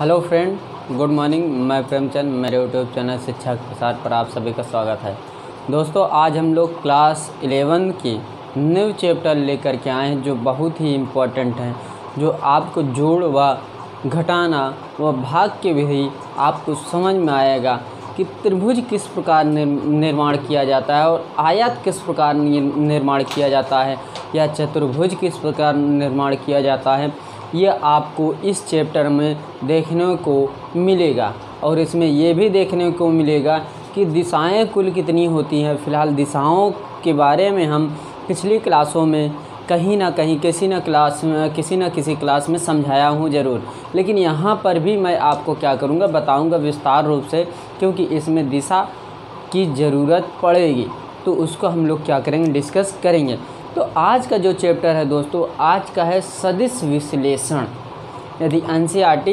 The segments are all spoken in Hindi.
Hello friend, good morning. मैं प्रेमचंद, मेरे यूट्यूब चैनल शिक्षा के प्रसार पर आप सभी का स्वागत है। दोस्तों, आज हम लोग क्लास इलेवन की न्यू चैप्टर लेकर के आए हैं, जो बहुत ही इम्पोर्टेंट हैं, जो आपको जोड़ व घटाना व भाग के विधि आपको समझ में आएगा कि त्रिभुज किस प्रकार निर्माण किया जाता है और आयत किस प्रकार निर्माण किया जाता है, या चतुर्भुज किस प्रकार निर्माण किया जाता है। ये आपको इस चैप्टर में देखने को मिलेगा। और इसमें ये भी देखने को मिलेगा कि दिशाएँ कुल कितनी होती हैं। फ़िलहाल दिशाओं के बारे में हम पिछली क्लासों में कहीं ना कहीं, किसी न क्लास में, किसी न किसी क्लास में समझाया हूँ ज़रूर। लेकिन यहाँ पर भी मैं आपको क्या करूँगा, बताऊँगा विस्तार रूप से, क्योंकि इसमें दिशा की ज़रूरत पड़ेगी। तो उसको हम लोग क्या करेंगे, डिस्कस करेंगे। तो आज का जो चैप्टर है दोस्तों, आज का है सदिश विश्लेषण। यदि एन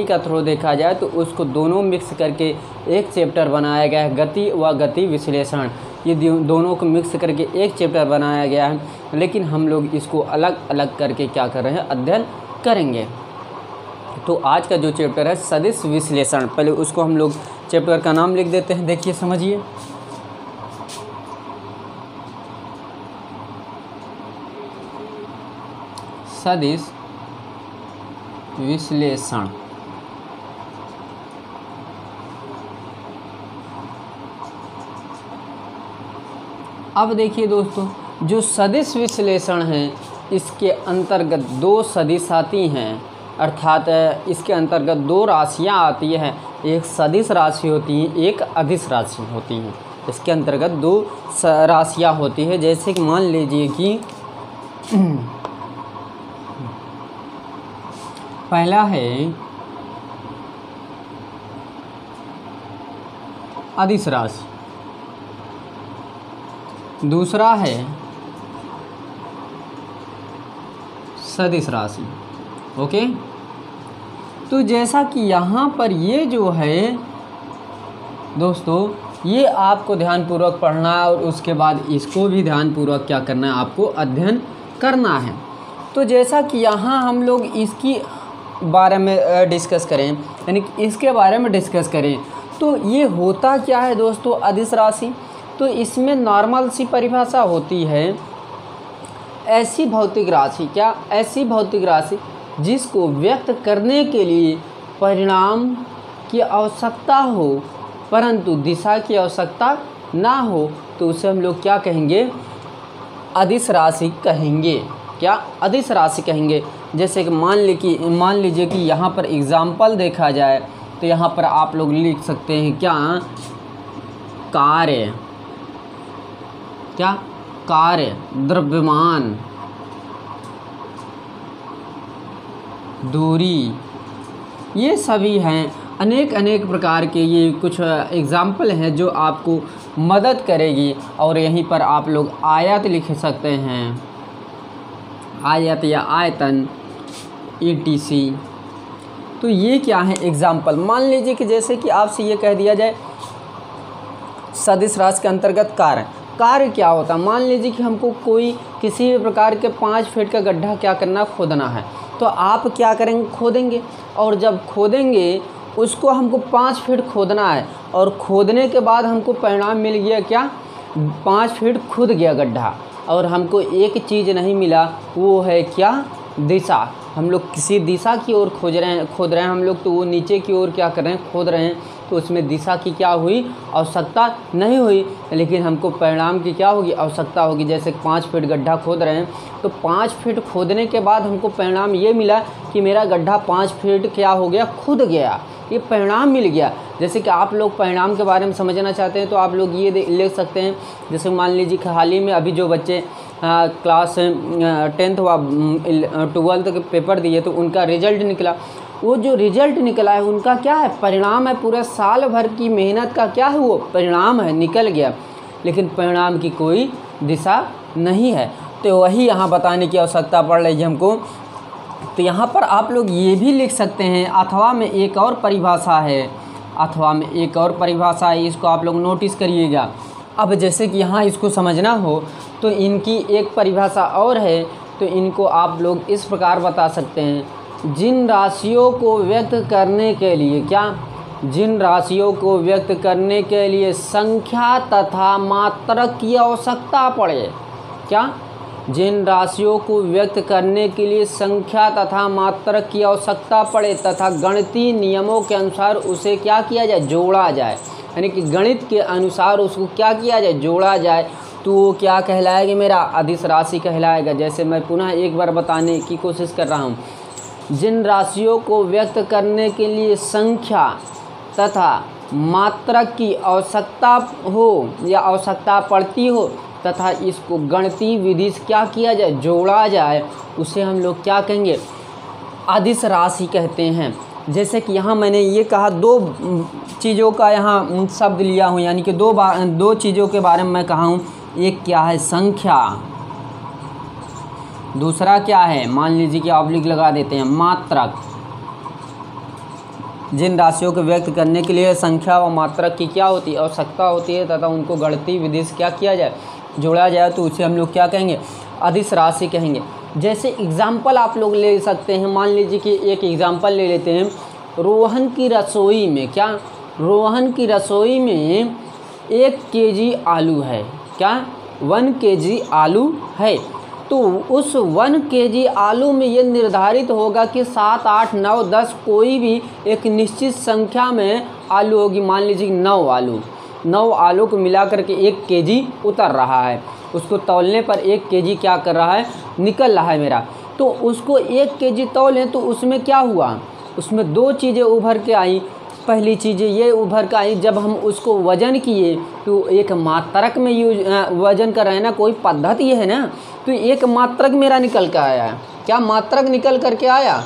का थ्रू देखा जाए तो उसको दोनों मिक्स करके एक चैप्टर बनाया गया है, गति व गति विश्लेषण। ये दोनों को मिक्स करके एक चैप्टर बनाया गया है, लेकिन हम लोग इसको अलग अलग करके क्या कर रहे हैं, अध्ययन करेंगे। तो आज का जो चैप्टर है, सदिश विश्लेषण। पहले उसको हम लोग चैप्टर का नाम लिख देते हैं, देखिए, समझिए। सदिश विश्लेषण। अब देखिए दोस्तों, जो सदिश विश्लेषण है, इसके अंतर्गत दो सदिश आती हैं। अर्थात, इसके अंतर्गत दो राशियाँ आती हैं। एक सदिश राशि होती है, एक अधिश राशि होती हैं। इसके अंतर्गत दो राशियाँ होती है। जैसे कि मान लीजिए कि पहला है अधिस राशि दूसरा है सदिश राशि ओके? तो जैसा कि यहाँ पर ये जो है, दोस्तों, ये आपको ध्यानपूर्वक पढ़ना है और उसके बाद इसको भी ध्यानपूर्वक क्या करना है, आपको अध्ययन करना है। तो जैसा कि यहाँ हम लोग इसकी बारे में डिस्कस करें। यानी इसके बारे में डिस्कस करें। तो ये होता क्या है दोस्तों अधिस राशि? तो इसमें नॉर्मल सी परिभाषा होती है, ऐसी भौतिक राशि, क्या ऐसी भौतिक राशि जिसको व्यक्त करने के लिए परिणाम की आवश्यकता हो, परंतु दिशा की आवश्यकता ना हो तो उसे हम लोग क्या कहेंगे? अधिस राशि कहेंगे। क्या? अधिस राशि कहेंगे। जैसे कि मान ली कि, मान लीजिए कि यहाँ पर एग्ज़ाम्पल देखा जाए तो यहाँ पर आप लोग लिख सकते हैं, क्या? कार्य। क्या? कार्य। द्रव्यमान। दूरी। ये सभी हैं। अनेक अनेक प्रकार के ये कुछ एग्ज़ाम्पल हैं जो आपको मदद करेगी और यहीं पर आप लोग आयत लिख सकते हैं। आयत या आयतन ई टी सी तो ये क्या है एग्ज़ाम्पल मान लीजिए कि जैसे कि आपसे ये कह दिया जाए, सदिश राशि के अंतर्गत कार्य। कार्य क्या होता? है मान लीजिए कि हमको कोई किसी भी प्रकार के पाँच फीट का गड्ढा क्या करना खोदना है। तो आप क्या करेंगे? खोदेंगे। और जब खोदेंगे, उसको हमको पाँच फीट खोदना है। और खोदने के बाद हमको परिणाम मिल गया क्या? पाँच फीट खुद गया गड्ढा। और हमको एक चीज़ नहीं मिला, वो है क्या? दिशा। हम लोग किसी दिशा की ओर खोज रहे हैं, खोद रहे हैं हम लोग तो वो नीचे की ओर क्या कर रहे हैं? खोद रहे हैं। तो उसमें दिशा की क्या हुई? आवश्यकता नहीं हुई, लेकिन हमको परिणाम की क्या होगी? आवश्यकता होगी। जैसे पाँच फीट गड्ढा खोद रहे हैं तो पाँच फीट खोदने के बाद हमको परिणाम ये मिला कि मेरा गड्ढा पाँच फीट क्या हो गया? खुद गया। ये परिणाम मिल गया। जैसे कि आप लोग परिणाम के बारे में समझना चाहते हैं तो आप लोग ये लिख सकते हैं। जैसे मान लीजिए कि हाल ही में अभी जो बच्चे आ, क्लास टेंथ व ट्वेल्थ के पेपर दिए तो उनका रिज़ल्ट निकला। वो जो रिज़ल्ट निकला है उनका क्या है? परिणाम है पूरा साल भर की मेहनत का क्या है वो? परिणाम है निकल गया। लेकिन परिणाम की कोई दिशा नहीं है। तो वही यहाँ बताने की आवश्यकता पड़ रही है हमको। तो यहाँ पर आप लोग ये भी लिख सकते हैं, अथवा में एक और परिभाषा है, अथवा में एक और परिभाषा है, इसको आप लोग नोटिस करिएगा। अब जैसे कि यहाँ इसको समझना हो तो इनकी एक परिभाषा और है तो इनको आप लोग इस प्रकार बता सकते हैं। जिन राशियों को व्यक्त करने के लिए, क्या? जिन राशियों को व्यक्त करने के लिए संख्या तथा मात्रक की आवश्यकता पड़े, क्या? जिन राशियों को व्यक्त करने के लिए संख्या तथा मात्रक की आवश्यकता पड़े तथा गणितीय नियमों के अनुसार उसे क्या किया जाए? जोड़ा जाए। यानी कि गणित के अनुसार उसको क्या किया जाए? जोड़ा जाए। तो वो क्या कहलाएगा मेरा? अधिस राशि कहलाएगा। जैसे मैं पुनः एक बार बताने की कोशिश कर रहा हूँ। जिन राशियों को व्यक्त करने के लिए संख्या तथा मात्रक की आवश्यकता हो या आवश्यकता पड़ती हो तथा इसको गणतीय विधि से क्या किया जाए, जोड़ा जाए, उसे हम लोग क्या कहेंगे? अधिस राशि कहते हैं। जैसे कि यहाँ मैंने ये कहा, दो चीज़ों का यहाँ शब्द लिया हूँ, यानी कि दो बार दो चीज़ों के बारे में मैं कहा हूँ। एक क्या है? संख्या। दूसरा क्या है? मान लीजिए कि ऑब्लिक लगा देते हैं, मात्रक। जिन राशियों को व्यक्त करने के लिए संख्या व मात्रक की क्या होती है, आवश्यकता होती है तथा उनको गणती विधि से क्या किया जाए, जोड़ा जाए तो उसे हम लोग क्या कहेंगे? अधिस राशि कहेंगे। जैसे एग्ज़ाम्पल आप लोग ले सकते हैं। मान लीजिए कि एक एग्ज़ाम्पल ले लेते हैं। रोहन की रसोई में, क्या? रोहन की रसोई में एक केजी आलू है। क्या? वन केजी आलू है। तो उस वन केजी आलू में ये निर्धारित होगा कि सात, आठ, नौ, दस कोई भी एक निश्चित संख्या में आलू होगी। मान लीजिए नौ आलू। नौ आलू को मिला करके एक केजी उतर रहा है। उसको तौलने पर एक केजी क्या कर रहा है? निकल रहा है मेरा। तो उसको एक केजी तौलें तो उसमें क्या हुआ? उसमें दो चीज़ें उभर के आई। पहली चीज़ ये उभर कर आई, जब हम उसको वज़न किए तो एक मात्रक में यूज़ वज़न का रहना कोई पद्धति है ना तो एक मात्रक मेरा निकल कर आया। क्या मात्रक निकल कर के आया?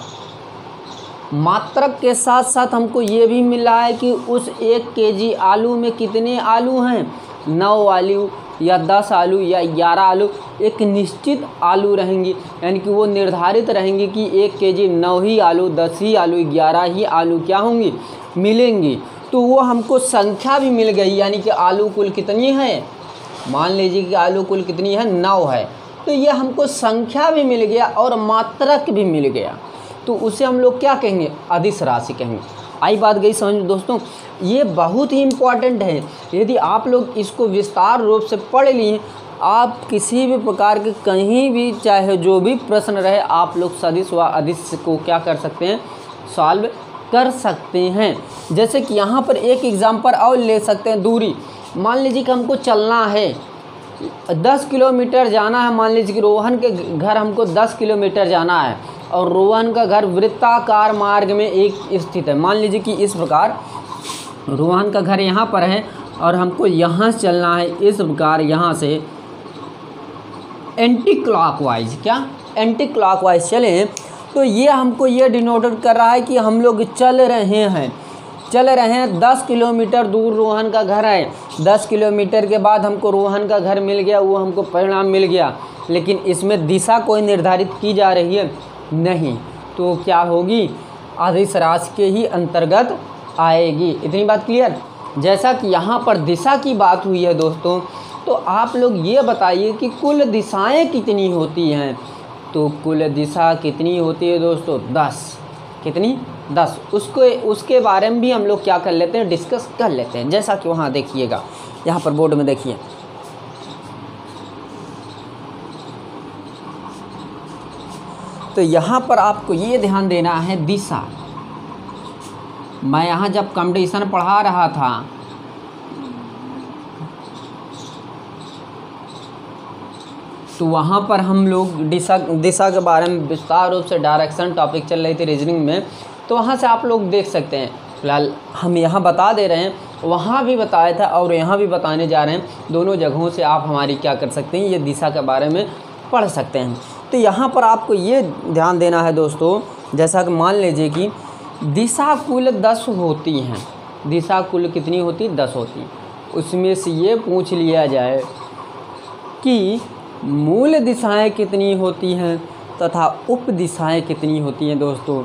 मात्रक के साथ साथ हमको ये भी मिला है कि उस एक केजी आलू में कितने आलू हैं? नौ आलू। या दस आलू या ग्यारह आलू, एक निश्चित आलू रहेंगी। यानी कि वो निर्धारित रहेंगी कि एक के जी नौ ही आलू, दस ही आलू, ग्यारह ही आलू क्या होंगी? मिलेंगी। तो वो हमको संख्या भी मिल गई, यानी कि आलू कुल कितनी है? मान लीजिए कि आलू कुल कितनी है? नौ है। तो ये हमको संख्या भी मिल गया और मात्रक भी मिल गया। तो उसे हम लोग क्या कहेंगे? अधिस राशि कहेंगे। आई बात गई समझ दोस्तों ये बहुत ही इंपॉर्टेंट है। यदि आप लोग इसको विस्तार रूप से पढ़ लिए, आप किसी भी प्रकार के कहीं भी, चाहे जो भी प्रश्न रहे, आप लोग सदिश व अधिस को क्या कर सकते हैं? सॉल्व कर सकते हैं। जैसे कि यहाँ पर एक एग्ज़ाम्पल और ले सकते हैं, दूरी। मान लीजिए कि हमको चलना है। दस किलोमीटर जाना है, मान लीजिए कि रोहन के घर हमको दस किलोमीटर जाना है, और रोहन का घर वृत्ताकार मार्ग में एक स्थित है। मान लीजिए कि इस प्रकार रोहन का घर यहाँ पर है और हमको यहाँ से चलना है इस प्रकार यहाँ से एंटी क्लॉकवाइज क्या? एंटी क्लॉकवाइज चलें। तो ये हमको ये डिनोटेड कर रहा है कि हम लोग चल रहे हैं। चल रहे हैं, दस किलोमीटर दूर रोहन का घर है। दस किलोमीटर के बाद हमको रोहन का घर मिल गया, वो हमको परिणाम मिल गया। लेकिन इसमें दिशा कोई निर्धारित की जा रही है? नहीं। तो क्या होगी? आधिश राशि के ही अंतर्गत आएगी। इतनी बात क्लियर जैसा कि यहाँ पर दिशा की बात हुई है दोस्तों तो आप लोग ये बताइए कि कुल दिशाएँ कितनी होती हैं? तो कुल दिशा कितनी होती है दोस्तों? दस। कितनी? दस। उसको, उसके बारे में भी हम लोग क्या कर लेते हैं? डिस्कस कर लेते हैं। जैसा कि वहाँ देखिएगा। यहाँ पर बोर्ड में देखिए। तो यहाँ पर आपको ये ध्यान देना है दिशा। मैं यहाँ जब कंपटीशन पढ़ा रहा था तो वहाँ पर हम लोग दिशा दिशा के बारे में विस्तार रूप से डायरेक्शन टॉपिक चल रही थी रीजनिंग में तो वहाँ से आप लोग देख सकते हैं। फ़िलहाल हम यहाँ बता दे रहे हैं, वहाँ भी बताया था और यहाँ भी बताने जा रहे हैं। दोनों जगहों से आप हमारी क्या कर सकते हैं, ये दिशा के बारे में पढ़ सकते हैं। तो यहाँ पर आपको ये ध्यान देना है दोस्तों, जैसा कि मान लीजिए कि दिशा कुल दस होती हैं। दिशा कुल कितनी होती? दस होती। उसमें से ये पूछ लिया जाए कि मूल दिशाएँ कितनी होती हैं तथा उप दिशाएँ कितनी होती हैं दोस्तों?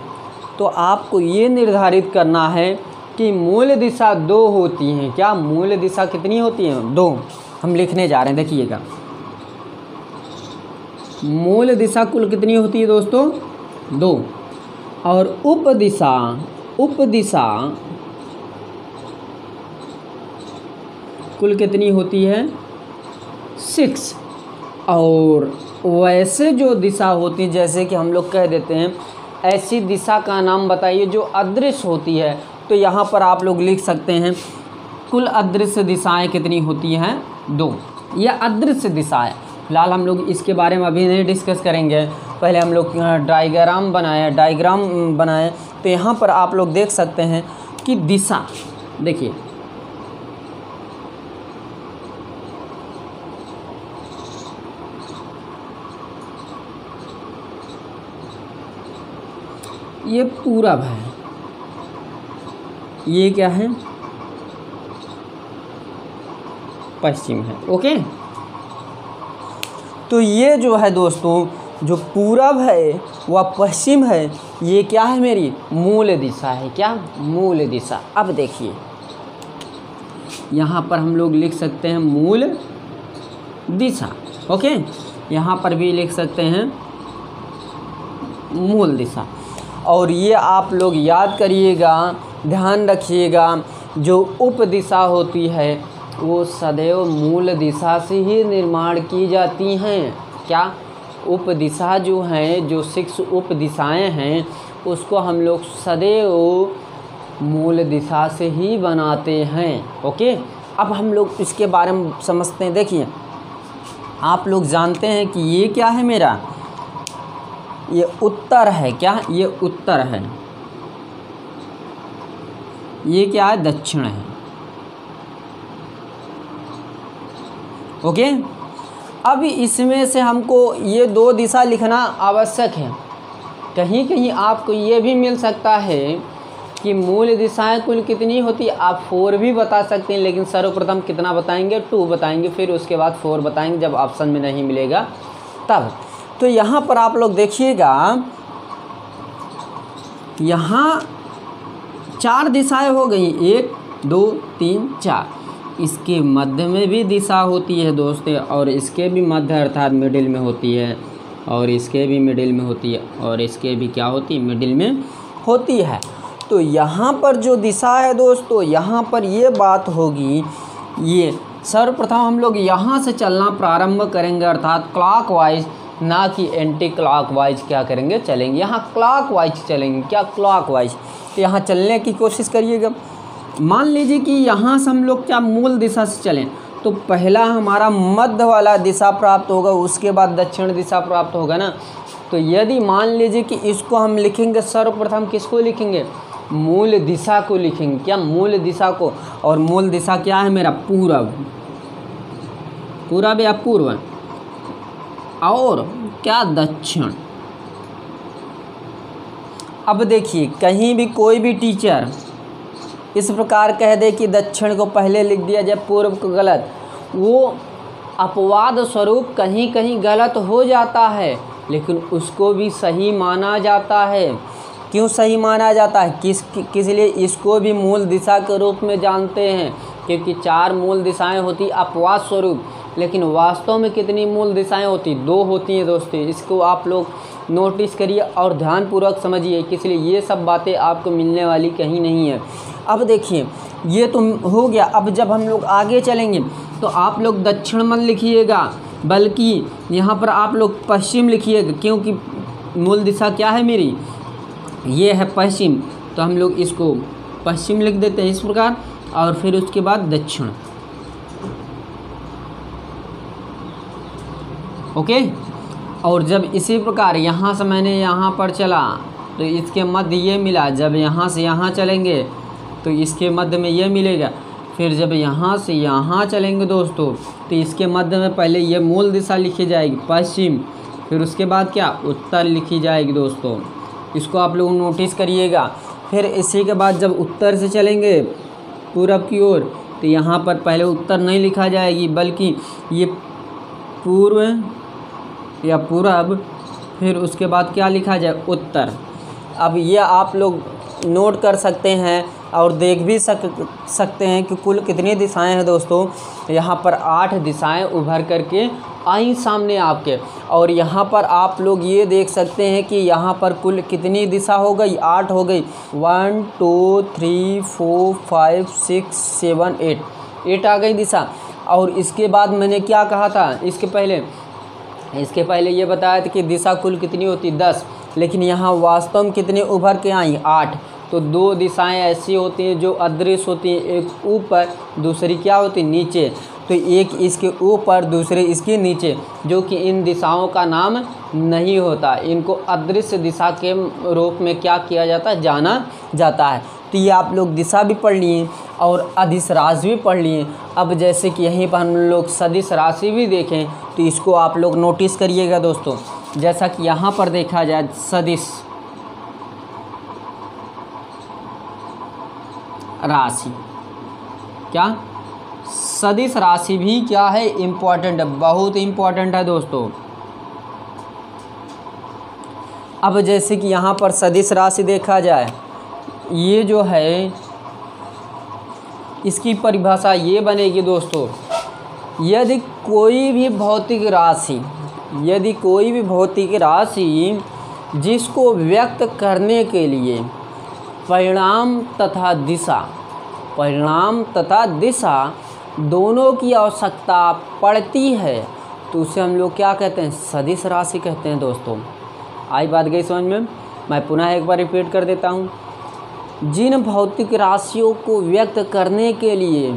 तो आपको ये निर्धारित करना है कि मूल दिशा दो होती हैं। क्या मूल दिशा कितनी होती हैं? दो। हम लिखने जा रहे हैं, देखिएगा। मूल दिशा कुल कितनी होती है दोस्तों? दो। और उप दिशा उप दिशा कुल कितनी होती है? सिक्स। और वैसे जो दिशा होती है जैसे कि हम लोग कह देते हैं, ऐसी दिशा का नाम बताइए जो अदृश्य होती है। तो यहाँ पर आप लोग लिख सकते हैं, कुल अदृश्य दिशाएँ कितनी होती हैं? दो। यह अदृश्य दिशा है फ़िलहाल हम लोग इसके बारे में अभी नहीं डिस्कस करेंगे। पहले हम लोग डायग्राम बनाए डायग्राम बनाए। तो यहाँ पर आप लोग देख सकते हैं कि दिशा, देखिए। ये पूरब है ये क्या है? पश्चिम है, ओके? तो ये जो है दोस्तों जो पूरब है, वह पश्चिम है, ये क्या है मेरी? मूल दिशा है। क्या? मूल दिशा। अब देखिए। यहाँ पर हम लोग लिख सकते हैं मूल दिशा। ओके? यहाँ पर भी लिख सकते हैं मूल दिशा। और ये आप लोग याद करिएगा, ध्यान रखिएगा, जो उप दिशा होती है, वो सदैव मूल दिशा से ही निर्माण की जाती हैं। क्या? उप दिशा जो हैं, जो सिक्स उप दिशाएँ हैं, उसको हम लोग सदैव मूल दिशा से ही बनाते हैं, ओके? अब हम लोग इसके बारे में समझते हैं। देखिए, आप लोग जानते हैं कि ये क्या है मेरा? ये उत्तर है क्या? ये उत्तर है। ये क्या है? दक्षिण है। ओके? अब इसमें से हमको ये दो दिशा लिखना आवश्यक है। कहीं कहीं आपको ये भी मिल सकता है कि मूल दिशाएँ कुल कितनी होती आप फोर भी बता सकते हैं, लेकिन सर्वप्रथम कितना बताएँगे? टू बताएँगे, फिर उसके बाद फोर बताएँगे, जब ऑप्शन में नहीं मिलेगा, तब। तो यहाँ पर आप लोग देखिएगा, यहाँ चार दिशाएँ हो गई, एक, दो, तीन, चार। इसके मध्य में भी दिशा होती है दोस्तों, और इसके भी मध्य अर्थात मिडिल में होती है, और इसके भी मिडिल में होती है, और इसके भी क्या होती है? मिडिल में होती है। तो यहाँ पर जो दिशा है दोस्तों, यहाँ पर ये बात होगी, ये सर्वप्रथम हम लोग यहाँ से चलना प्रारंभ करेंगे अर्थात क्लॉक ना कि एंटी क्लॉक क्या करेंगे? चलेंगे। यहाँ क्लॉक चलेंगे। क्या क्लॉक वाइज तो यहाँ चलने की कोशिश करिएगा। मान लीजिए कि यहाँ से हम लोग क्या मूल दिशा से चलें तो पहला हमारा मध्य वाला दिशा प्राप्त होगा, उसके बाद दक्षिण दिशा प्राप्त होगा ना? तो यदि मान लीजिए कि इसको हम लिखेंगे, सर्वप्रथम किसको लिखेंगे? मूल दिशा को लिखेंगे। क्या मूल दिशा को? और मूल दिशा क्या है मेरा? पूरब। पूरब या पूर्व? और क्या दक्षिण? अब देखिए, कहीं भी कोई भी टीचर इस प्रकार कह दे कि दक्षिण को पहले लिख दिया जाए पूर्व को गलत। वो अपवाद स्वरूप कहीं कहीं गलत हो जाता है लेकिन उसको भी सही माना जाता है। क्यों सही माना जाता है? किस कि, किस लिए? इसको भी मूल दिशा के रूप में जानते हैं क्योंकि चार मूल दिशाएँ होती अपवाद स्वरूप। लेकिन वास्तव में कितनी मूल दिशाएँ होती? दो होती हैं दोस्तों। इसको आप लोग नोटिस करिए और ध्यानपूर्वक समझिए इसलिए ये सब बातें आपको मिलने वाली कहीं नहीं है। अब देखिए, ये तो हो गया। अब जब हम लोग आगे चलेंगे तो आप लोग दक्षिण मन लिखिएगा, बल्कि यहाँ पर आप लोग पश्चिम लिखिएगा, क्योंकि मूल दिशा क्या है मेरी? ये है पश्चिम। तो हम लोग इसको पश्चिम लिख देते हैं इस प्रकार, और फिर उसके बाद दक्षिण। ओके? और जब इसी प्रकार यहाँ से मैंने यहाँ पर चला तो इसके मध्य ये मिला। जब यहाँ से यहाँ चलेंगे तो इसके मध्य में ये मिलेगा। फिर जब यहाँ से यहाँ चलेंगे दोस्तों तो इसके मध्य में पहले ये मूल दिशा लिखी जाएगी, पश्चिम। फिर उसके बाद क्या? उत्तर लिखी जाएगी दोस्तों। इसको आप लोग नोटिस करिएगा। फिर इसी के बाद जब उत्तर से चलेंगे पूरब की ओर तो यहाँ पर पहले उत्तर नहीं लिखा जाएगी, बल्कि ये पूर्व या पूरब, फिर उसके बाद क्या लिखा जाए? उत्तर। अब ये आप लोग नोट कर सकते हैं और देख भी सक, सकते हैं कि कुल कितनी दिशाएँ हैं दोस्तों। यहाँ पर आठ दिशाएँ उभर करके आई सामने आपके। और यहाँ पर आप लोग ये देख सकते हैं कि यहाँ पर कुल कितनी दिशा हो गई? आठ हो गई। One two three four five six seven eight eight आ गई दिशा। और इसके बाद मैंने क्या कहा था? इसके पहले इसके पहले ये बताया था कि दिशा कुल कितनी होती? दस। लेकिन यहाँ वास्तव में कितने उभर के आई? आठ। तो दो दिशाएँ ऐसी होती हैं जो अदृश्य होती हैं, एक ऊपर, दूसरी क्या होती है? नीचे। तो एक इसके ऊपर, दूसरे इसके नीचे, जो कि इन दिशाओं का नाम नहीं होता। इनको अदृश्य दिशा के रूप में क्या किया जाता है? जाना जाता है। तो ये आप लोग दिशा भी पढ़ लिए, और अधिस राशि भी पढ़ लिए। अब जैसे कि यहीं पर हम लोग सदिश राशि भी देखें तो इसको आप लोग नोटिस करिएगा दोस्तों। जैसा कि यहाँ पर देखा जाए, सदिश। राशि। क्या? सदिश राशि भी क्या है? इंपॉर्टेंट बहुत इंपॉर्टेंट है दोस्तों। अब जैसे कि यहाँ पर सदिश राशि देखा जाए, ये जो है, इसकी परिभाषा ये बनेगी दोस्तों, यदि कोई भी भौतिक राशि, यदि कोई भी भौतिक राशि जिसको व्यक्त करने के लिए परिणाम तथा दिशा। परिणाम तथा दिशा दोनों की आवश्यकता पड़ती है। तो उसे हम लोग क्या कहते हैं? सदिश राशि कहते हैं दोस्तों। आई बात गई समझ में? मैं पुनः एक बार रिपीट कर देता हूँ। जिन भौतिक राशियों को व्यक्त करने के लिए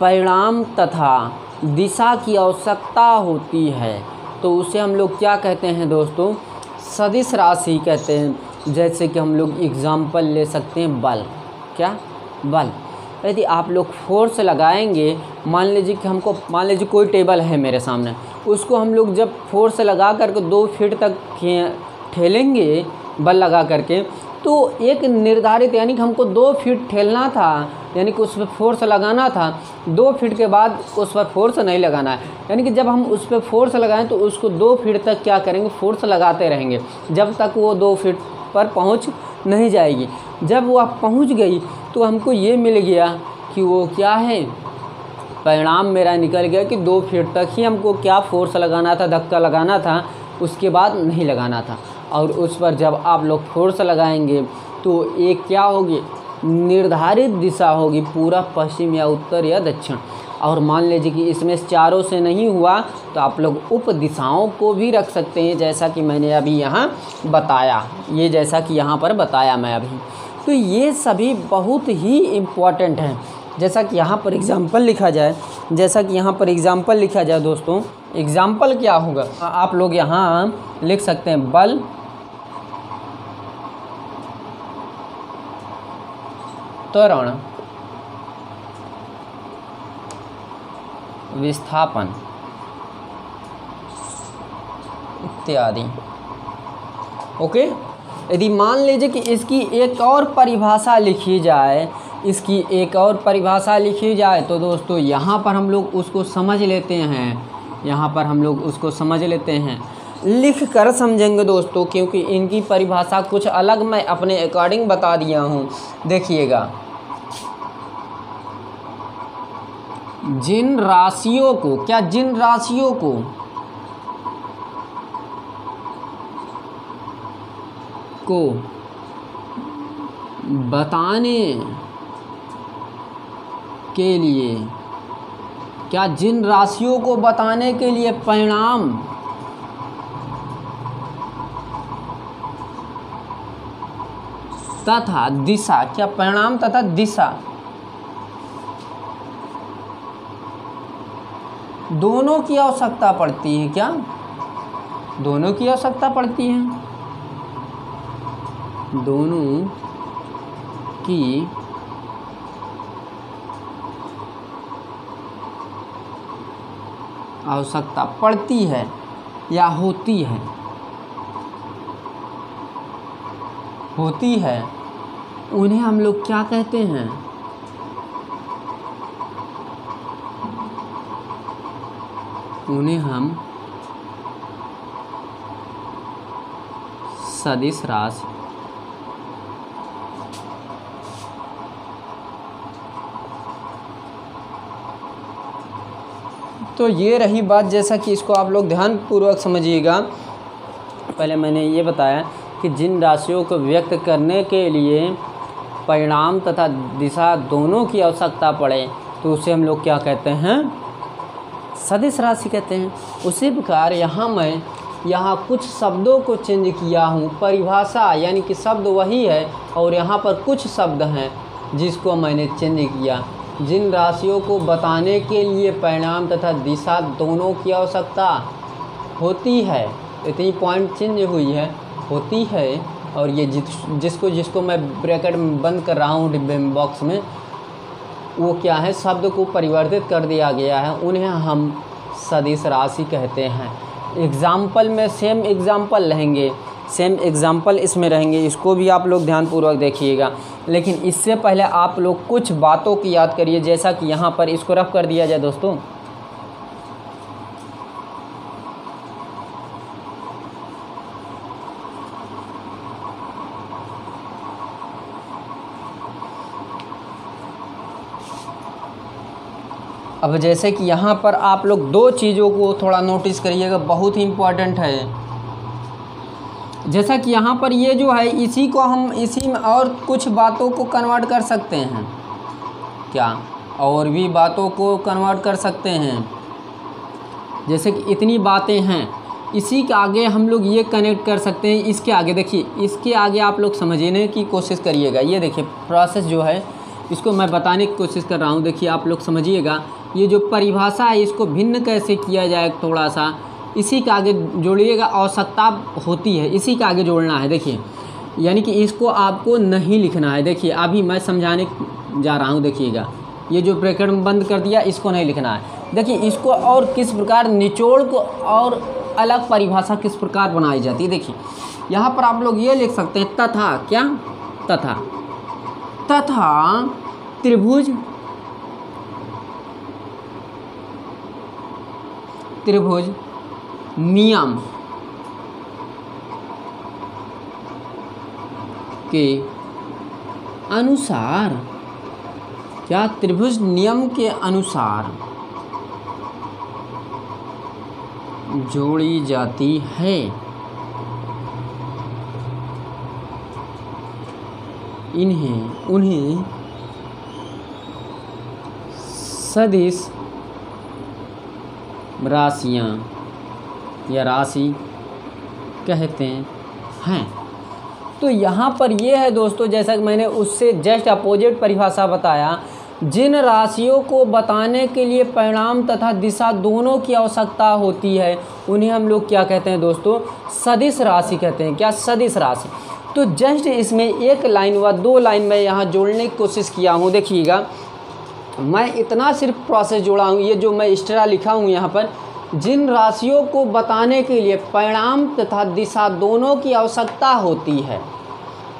परिणाम तथा दिशा की आवश्यकता होती है तो उसे हम लोग क्या कहते हैं दोस्तों? सदिश राशि कहते हैं। जैसे कि हम लोग एग्ज़ाम्पल ले सकते हैं बल। क्या? बल। यदि आप लोग फोर्स लगाएँगे, मान लीजिए कि हमको, मान लीजिए कोई टेबल है मेरे सामने, उसको हम लोग जब फोर्स लगा करके दो फीट तक ठेलेंगे बल लगा करके तो एक निर्धारित यानी कि हमको दो फीट ठेलना था, यानी कि उस पर फोर्स लगाना था, दो फीट के बाद उस पर फोर्स नहीं लगाना है। यानी कि जब हम उस पर फोर्स लगाएँ तो उसको दो फीट तक क्या करेंगे? फोर्स लगाते रहेंगे। जब तक वो दो फीट पर पहुँच नहीं जाएगी। जब वह पहुँच गई तो हमको ये मिल गया कि वो क्या है? परिणाम मेरा निकल गया कि दो फीट तक ही हमको क्या फोर्स लगाना था, धक्का लगाना था, उसके बाद नहीं लगाना था। और उस पर जब आप लोग फोर्स लगाएँगे तो एक क्या होगी? निर्धारित दिशा होगी, पूरा पश्चिम या उत्तर या दक्षिण। और मान लीजिए कि इसमें चारों से नहीं हुआ तो आप लोग उप दिशाओं को भी रख सकते हैं, जैसा कि मैंने अभी यहाँ बताया। ये जैसा कि यहाँ पर बताया मैं अभी। तो ये सभी बहुत ही इंपॉर्टेंट हैं। जैसा कि यहाँ पर एग्ज़ाम्पल लिखा जाए, जैसा कि यहाँ पर एग्ज़ाम्पल लिखा जाए दोस्तों एग्ज़ाम्पल क्या होगा? आप लोग यहाँ लिख सकते हैं बल। त्वरण। विस्थापन इत्यादि। ओके? यदि मान लीजिए कि इसकी एक और परिभाषा लिखी जाए, इसकी एक और परिभाषा लिखी जाए तो दोस्तों यहाँ पर हम लोग उसको समझ लेते हैं। यहाँ पर हम लोग उसको समझ लेते हैं। लिख कर समझेंगे दोस्तों, क्योंकि इनकी परिभाषा कुछ अलग मैं अपने अकॉर्डिंग बता दिया हूँ। देखिएगा। जिन राशियों को, क्या जिन राशियों को? को बताने के लिए, क्या जिन राशियों को बताने के लिए परिणाम? तथा दिशा, क्या परिणाम तथा दिशा? दोनों की आवश्यकता पड़ती है क्या? दोनों की आवश्यकता पड़ती है। दोनों की आवश्यकता पड़ती है या होती है। होती है, उन्हें हम लोग क्या कहते हैं? उन्हें हम सदिश राश तो ये रही बात जैसा कि इसको आप लोग ध्यानपूर्वक समझिएगा। पहले मैंने ये बताया कि जिन राशियों को व्यक्त करने के लिए परिणाम तथा दिशा दोनों की आवश्यकता पड़े तो उसे हम लोग क्या कहते हैं? सदिश राशि कहते हैं। उसी प्रकार यहाँ मैं यहाँ कुछ शब्दों को चेंज किया हूँ। परिभाषा यानी कि शब्द वही है और यहाँ पर कुछ शब्द हैं जिसको मैंने चेंज किया। जिन राशियों को बताने के लिए परिणाम तथा दिशा दोनों की आवश्यकता होती है, इतनी पॉइंट चेंज हुई है, होती है और ये जिस जिसको जिसको मैं ब्रैकेट बंद कर रहा हूँ, डिब्बे बॉक्स में वो क्या है? शब्द को परिवर्तित कर दिया गया है। उन्हें हम सदिश राशि कहते हैं। एग्ज़ाम्पल में सेम एग्ज़ाम्पल रहेंगे। सेम एग्ज़ाम्पल इसमें रहेंगे। इसको भी आप लोग ध्यानपूर्वक देखिएगा। लेकिन इससे पहले आप लोग कुछ बातों की याद करिए। जैसा कि यहाँ पर इसको रफ कर दिया जाए दोस्तों। अब जैसे कि यहाँ पर आप लोग दो चीज़ों को थोड़ा नोटिस करिएगा, बहुत ही इम्पोर्टेंट है। जैसा कि यहाँ पर ये जो है, इसी को हम, इसी में और कुछ बातों को कन्वर्ट कर सकते हैं। क्या? और भी बातों को कन्वर्ट कर सकते हैं। जैसे कि इतनी बातें हैं, इसी के आगे हम लोग ये कनेक्ट कर सकते हैं। इसके आगे देखिए, इसके आगे आप लोग समझने की कोशिश करिएगा। ये देखिए प्रोसेस जो है, इसको मैं बताने की कोशिश कर रहा हूँ। देखिए, आप लोग समझिएगा। ये जो परिभाषा है, इसको भिन्न कैसे किया जाए थोड़ा सा इसी के आगे जोड़िएगा आवश्यकता होती है। इसी के आगे जोड़ना है, देखिए। यानी कि इसको आपको नहीं लिखना है। देखिए, अभी मैं समझाने जा रहा हूँ, देखिएगा। ये जो ब्रैकेट में बंद कर दिया, इसको नहीं लिखना है। देखिए, इसको और किस प्रकार निचोड़ को और अलग परिभाषा किस प्रकार बनाई जाती है, देखिए। यहाँ पर आप लोग ये लिख सकते हैं, तथा, क्या? तथा। तथा त्रिभुज त्रिभुज, नियम के अनुसार क्या त्रिभुज नियम के अनुसार जोड़ी जाती है। इन्हें, उन्हें सदिश राशियाँ या राशि कहते हैं। तो यहाँ पर ये है दोस्तों, जैसा कि मैंने उससे जस्ट अपोजिट परिभाषा बताया, जिन राशियों को बताने के लिए परिणाम तथा दिशा दोनों की आवश्यकता होती है, उन्हें हम लोग क्या कहते हैं दोस्तों? सदिश राशि कहते हैं। क्या सदिश राशि? तो जस्ट इसमें एक लाइन व दो लाइन में यहाँ जोड़ने की कोशिश किया हूँ, देखिएगा। मैं इतना सिर्फ़ प्रोसेस जोड़ा हूँ, ये जो मैं एक्स्ट्रा लिखा हूँ यहाँ पर, जिन राशियों को बताने के लिए परिणाम तथा दिशा दोनों की आवश्यकता होती है।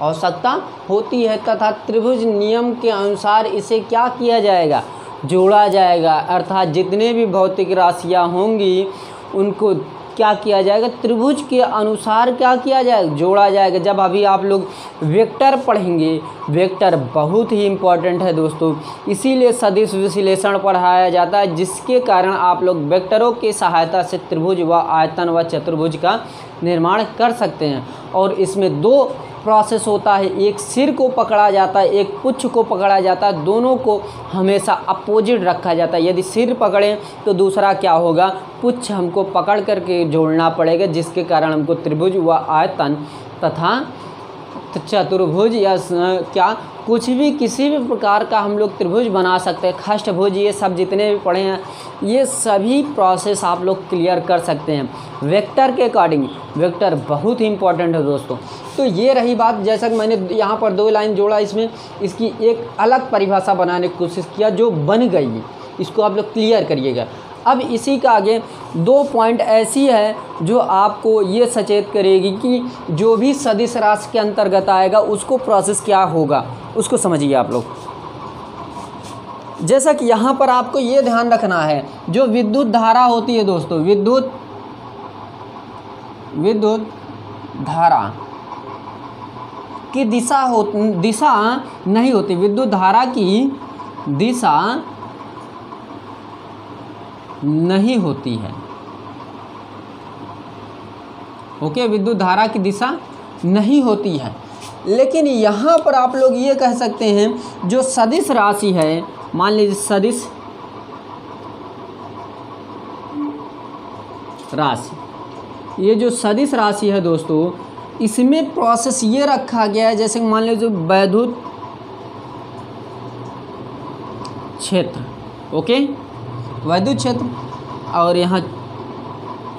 आवश्यकता होती है तथा त्रिभुज नियम के अनुसार इसे क्या किया जाएगा? जोड़ा जाएगा। अर्थात जितने भी भौतिक राशियाँ होंगी, उनको क्या किया जाएगा? त्रिभुज के अनुसार क्या किया जाएगा जोड़ा जाएगा। जब अभी आप लोग वेक्टर पढ़ेंगे, वेक्टर बहुत ही इंपॉर्टेंट है दोस्तों। इसीलिए सदिश विश्लेषण पढ़ाया जाता है, जिसके कारण आप लोग वेक्टरों की सहायता से त्रिभुज व आयतन व चतुर्भुज का निर्माण कर सकते हैं। और इसमें दो प्रोसेस होता है। एक सिर को पकड़ा जाता है, एक पुच्छ को पकड़ा जाता है। दोनों को हमेशा अपोजिट रखा जाता है। यदि सिर पकड़ें तो दूसरा क्या होगा? पुच्छ हमको पकड़ करके जोड़ना पड़ेगा, जिसके कारण हमको त्रिभुज व आयतन तथा चतुर्भुज या क्या? कुछ भी किसी भी प्रकार का हम लोग त्रिभुज बना सकते हैं। खष्टभुज ये सब जितने भी पढ़े हैं, ये सभी प्रोसेस आप लोग क्लियर कर सकते हैं। वेक्टर के अकॉर्डिंग वेक्टर बहुत ही इंपॉर्टेंट है दोस्तों। तो ये रही बात, जैसा कि मैंने यहाँ पर दो लाइन जोड़ा इसमें, इसकी एक अलग परिभाषा बनाने की कोशिश किया जो बन गई। इसको आप लोग क्लियर करिएगा। अब इसी का आगे दो पॉइंट ऐसी है जो आपको ये सचेत करेगी कि जो भी सदिश राशि के अंतर्गत आएगा, उसको प्रोसेस क्या होगा? उसको समझिए आप लोग। जैसा कि यहाँ पर आपको ये ध्यान रखना है, जो विद्युत धारा होती है दोस्तों, विद्युत विद्युत धारा की दिशा हो दिशा नहीं होती। विद्युत धारा की दिशा नहीं होती है। ओके? विद्युत धारा की दिशा नहीं होती है। लेकिन यहाँ पर आप लोग ये कह सकते हैं, जो सदिश राशि है, मान लीजिए सदिश राशि, ये जो सदिश राशि है दोस्तों इसमें प्रोसेस ये रखा गया है, जैसे मान लीजिए वैद्युत क्षेत्र, ओके? वैद्युत क्षेत्र, और यहाँ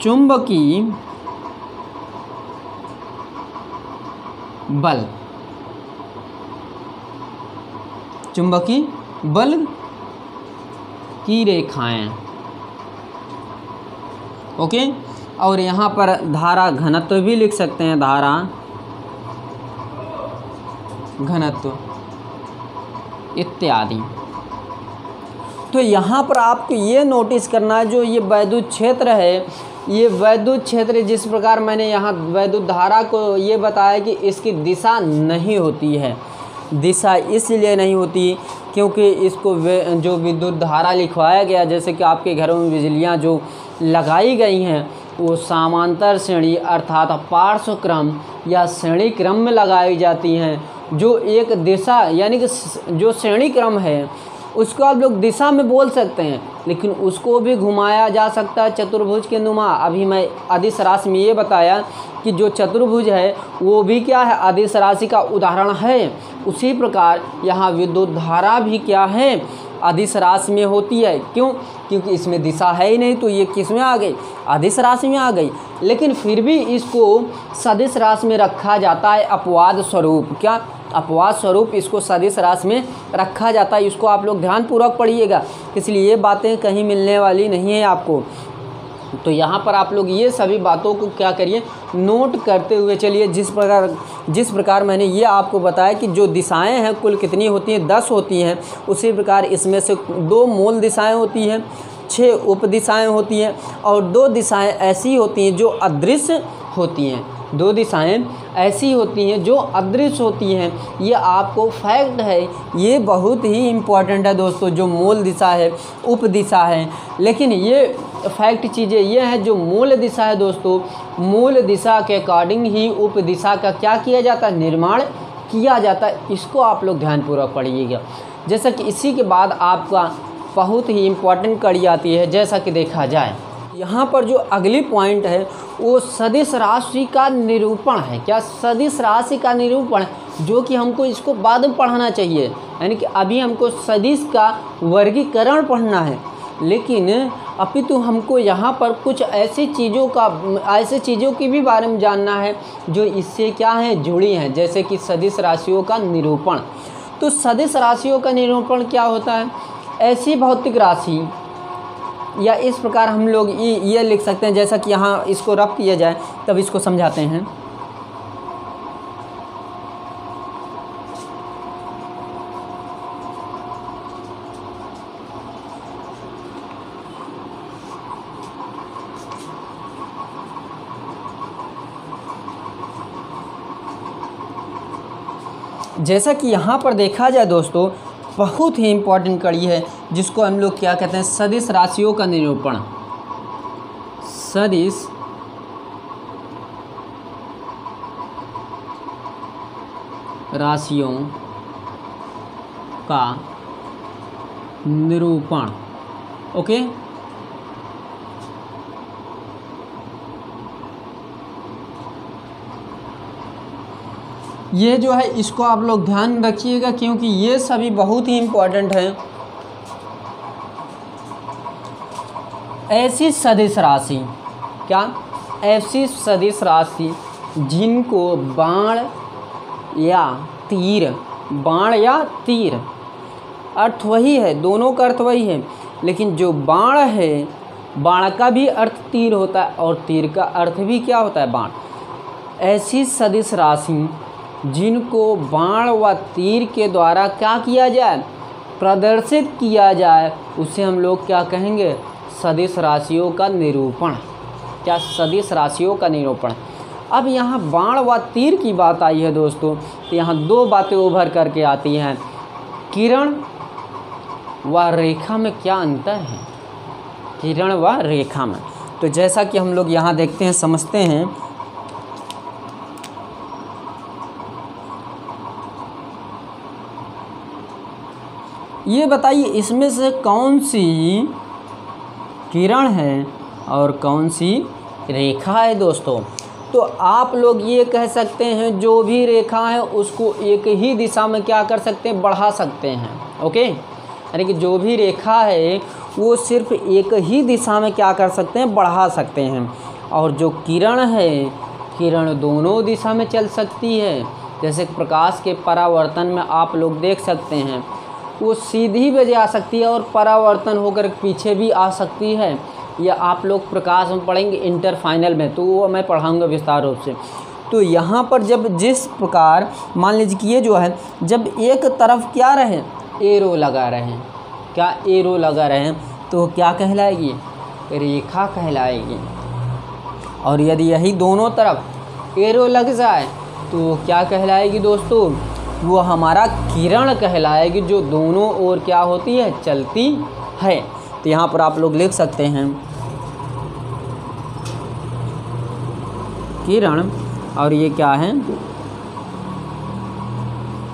चुंबकीय बल चुंबकीय बल की रेखाएँ, ओके? और यहाँ पर धारा घनत्व भी लिख सकते हैं, धारा घनत्व इत्यादि। तो यहाँ पर आपको ये नोटिस करना है, जो ये वैद्युत क्षेत्र है, ये वैद्युत क्षेत्र जिस प्रकार मैंने यहाँ वैद्युत धारा को ये बताया कि इसकी दिशा नहीं होती है। दिशा इसलिए नहीं होती क्योंकि इसको जो विद्युत धारा लिखवाया गया, जैसे कि आपके घरों में बिजलियाँ जो लगाई गई हैं वो समांतर श्रेणी अर्थात पार्श्व क्रम या श्रेणी क्रम में लगाई जाती हैं, जो एक दिशा, यानी कि जो श्रेणी क्रम है, उसको आप लोग दिशा में बोल सकते हैं, लेकिन उसको भी घुमाया जा सकता है चतुर्भुज के नुमा। अभी मैं अधिस राशि में ये बताया कि जो चतुर्भुज है, वो भी क्या है? अधिस राशि का उदाहरण है। उसी प्रकार यहाँ विद्युत धारा भी क्या है? अधिस राशि में होती है। क्यों? क्योंकि इसमें दिशा है ही नहीं तो ये किसमें आ गई? अधिस राशि में आ गई। लेकिन फिर भी इसको सदिश राशि में रखा जाता है अपवाद स्वरूप। क्या? अपवाद स्वरूप इसको सदिश राशि में रखा जाता है। इसको आप लोग ध्यानपूर्वक पढ़िएगा। इसलिए ये बातें कहीं मिलने वाली नहीं है आपको। तो यहाँ पर आप लोग ये सभी बातों को क्या करिए नोट करते हुए चलिए, जिस प्रकार जिस प्रकार मैंने ये आपको बताया कि जो दिशाएँ हैं, कुल कितनी होती हैं? दस होती हैं। उसी प्रकार इसमें से दो मूल दिशाएँ होती हैं छः उप दिशाएँ होती हैं और दो दिशाएँ ऐसी होती हैं जो अदृश्य होती हैं। दो दिशाएँ ऐसी होती हैं जो अदृश्य होती हैं। ये आपको फैक्ट है। ये बहुत ही इंपॉर्टेंट है दोस्तों, जो मूल दिशा है, उप दिशा है। लेकिन ये फैक्ट चीज़ें ये हैं जो मूल दिशा है दोस्तों। मूल दिशा के अकॉर्डिंग ही उप दिशा का क्या किया जाता है? निर्माण किया जाता है। इसको आप लोग ध्यानपूर्वक पढ़िएगा। जैसा कि इसी के बाद आपका बहुत ही इम्पोर्टेंट कड़ी आती है, जैसा कि देखा जाए। यहाँ पर जो अगली पॉइंट है, वो सदिश राशि का निरूपण है। क्या सदिश राशि का निरूपण? जो कि हमको इसको बाद में पढ़ाना चाहिए। यानी कि अभी हमको सदिश का वर्गीकरण पढ़ना है। लेकिन अपितु हमको यहाँ पर कुछ ऐसी चीज़ों का, ऐसे चीज़ों की भी बारे में जानना है, जो इससे क्या है, जुड़ी हैं। जैसे कि सदिश राशियों का निरूपण। तो सदिश राशियों का निरूपण क्या होता है? ऐसी भौतिक राशि, या इस प्रकार हम लोग ये लिख सकते हैं, जैसा कि यहाँ इसको रफ किया जाए, तब इसको समझाते हैं। जैसा कि यहाँ पर देखा जाए दोस्तों, बहुत ही इम्पोर्टेंट कड़ी है, जिसको हम लोग क्या कहते हैं, सदिश राशियों का निरूपण। सदिश राशियों का निरूपण। ओके? ये जो है, इसको आप लोग ध्यान रखिएगा क्योंकि ये सभी बहुत ही इम्पोर्टेंट हैं। ऐसी सदिश राशि, क्या? ऐसी सदिश राशि जिनको बाण या तीर, बाण या तीर, अर्थ वही है, दोनों का अर्थ वही है। लेकिन जो बाण है, बाण का भी अर्थ तीर होता है और तीर का अर्थ भी क्या होता है? बाण। ऐसी सदिश राशि जिनको बाण व तीर के द्वारा क्या किया जाए? प्रदर्शित किया जाए, उसे हम लोग क्या कहेंगे? सदिश राशियों का निरूपण। क्या सदिश राशियों का निरूपण? अब यहाँ बाण व तीर की बात आई है दोस्तों तो यहाँ दो बातें उभर करके आती हैं। किरण व रेखा में क्या अंतर है? किरण व रेखा में। तो जैसा कि हम लोग यहाँ देखते हैं, समझते हैं ये बताइए, इसमें से कौन सी किरण है और कौन सी रेखा है दोस्तों? तो आप लोग ये कह सकते हैं, जो भी रेखा है, उसको एक ही दिशा में क्या कर सकते हैं? बढ़ा सकते हैं, ओके? यानी कि जो भी रेखा है, वो सिर्फ़ एक ही दिशा में क्या कर सकते हैं? बढ़ा सकते हैं। और जो किरण है, किरण दोनों दिशा में चल सकती है। जैसे प्रकाश के परावर्तन में आप लोग देख सकते हैं। वो सीधी भी आ सकती है और परावर्तन होकर पीछे भी आ सकती है। या आप लोग प्रकाश में पढ़ेंगे इंटर फाइनल में तो वो मैं पढ़ाऊँगा विस्तार रूप से। तो यहाँ पर जब जिस प्रकार, मान लीजिए कि ये जो है, जब एक तरफ़ क्या रहे, एरो लगा रहे हैं। क्या एरो लगा रहे हैं तो क्या कहलाएगी? रेखा कहलाएगी। और यदि यही दोनों तरफ़ एरो लग जाए तो क्या कहलाएगी दोस्तों? वो हमारा किरण कहलाएगी जो दोनों ओर क्या होती है, चलती है। तो यहाँ पर आप लोग लिख सकते हैं। किरण, और ये क्या है?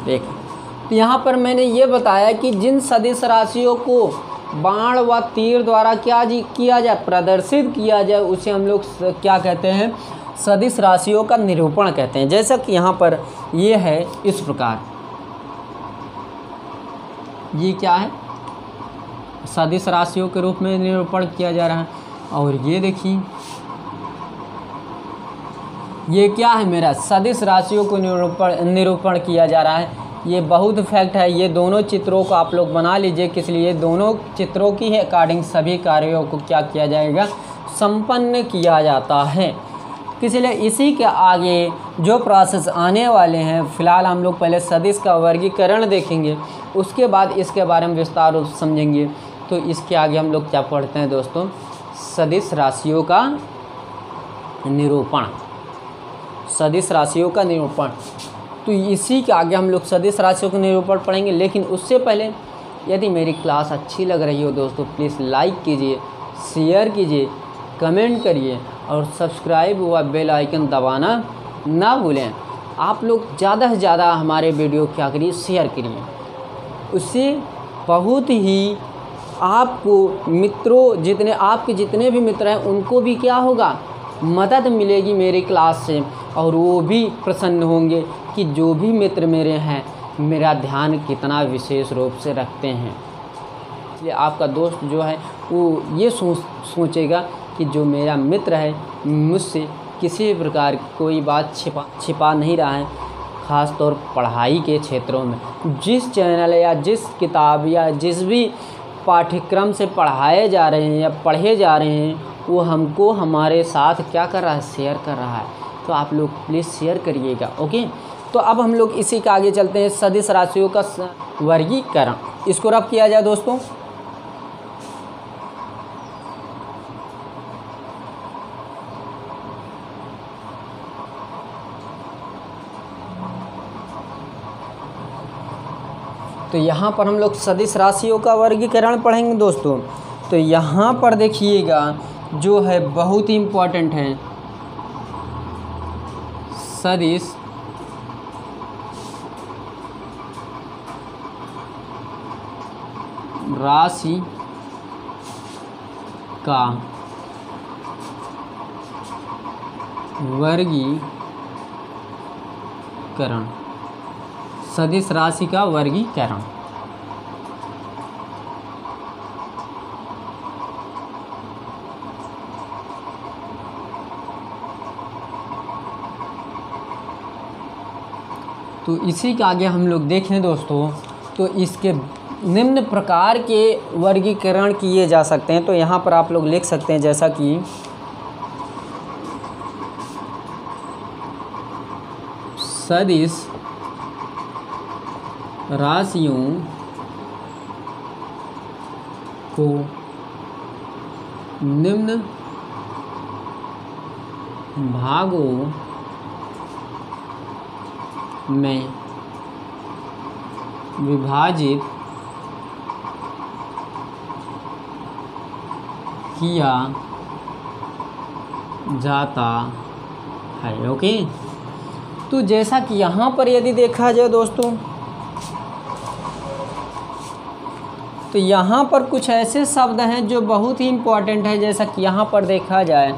एक तो यहाँ पर मैंने ये बताया कि जिन सदिश राशियों को बाण व तीर द्वारा क्या जी किया जाए, प्रदर्शित किया जाए, उसे हम लोग क्या कहते हैं? सदिश राशियों का निरूपण कहते हैं। जैसा कि यहाँ पर ये है इस प्रकार। ये क्या है? सदिश राशियों के रूप में निरूपण किया जा रहा है। और ये देखिए। ये क्या है मेरा? सदिश राशियों को निरूपण निरूपण किया जा रहा है। ये बहुत फैक्ट है। ये दोनों चित्रों को आप लोग बना लीजिए। किस लिए? दोनों चित्रों की अकॉर्डिंग सभी कार्यों को क्या किया जाएगा? संपन्न किया जाता है। इसलिए इसी के आगे जो प्रोसेस आने वाले हैं, फ़िलहाल हम लोग पहले सदिश का वर्गीकरण देखेंगे, उसके बाद इसके बारे में विस्तार रूप समझेंगे। तो इसके आगे हम लोग क्या पढ़ते हैं दोस्तों? सदिश राशियों का निरूपण। सदिश राशियों का निरूपण। तो इसी के आगे हम लोग सदिश राशियों का निरूपण पढ़ेंगे, लेकिन उससे पहले यदि मेरी क्लास अच्छी लग रही हो दोस्तों प्लीज़ लाइक कीजिए शेयर कीजिए कमेंट करिए और सब्सक्राइब व बेल आइकन दबाना ना भूलें। आप लोग ज़्यादा से ज़्यादा हमारे वीडियो क्या करिए शेयर करिए। उससे बहुत ही आपको मित्रों, जितने, आपके जितने भी मित्र हैं, उनको भी क्या होगा? मदद मिलेगी मेरी क्लास से और वो भी प्रसन्न होंगे कि जो भी मित्र मेरे हैं, मेरा ध्यान कितना विशेष रूप से रखते हैं। इसलिए आपका दोस्त जो है, वो ये सोच, सोचेगा कि जो मेरा मित्र है, मुझसे किसी भी प्रकार कोई बात छिपा छिपा नहीं रहा है ख़ास तौर पढ़ाई के क्षेत्रों में। जिस चैनल या जिस किताब या जिस भी पाठ्यक्रम से पढ़ाए जा रहे हैं या पढ़े जा रहे हैं, वो हमको हमारे साथ क्या कर रहा है? शेयर कर रहा है। तो आप लोग प्लीज़ शेयर करिएगा, ओके? तो अब हम लोग इसी का आगे चलते हैं। सदिश राशियों का वर्गीकरण। इसको रब किया जाए दोस्तों। तो यहाँ पर हम लोग सदिश राशियों का वर्गीकरण पढ़ेंगे दोस्तों। तो यहाँ पर देखिएगा, जो है बहुत ही इम्पोर्टेंट है। सदिश राशि का वर्गीकरण। सदिश राशि का वर्गीकरण। तो इसी के आगे हम लोग देखें दोस्तों तो इसके निम्न प्रकार के वर्गीकरण किए जा सकते हैं। तो यहाँ पर आप लोग लिख सकते हैं, जैसा कि सदिश राशियों को निम्न भागों में विभाजित किया जाता है, ओके? तो जैसा कि यहाँ पर यदि देखा जाए दोस्तों तो यहाँ पर कुछ ऐसे शब्द हैं जो बहुत ही इम्पोर्टेंट है, जैसा कि यहाँ पर देखा जाए।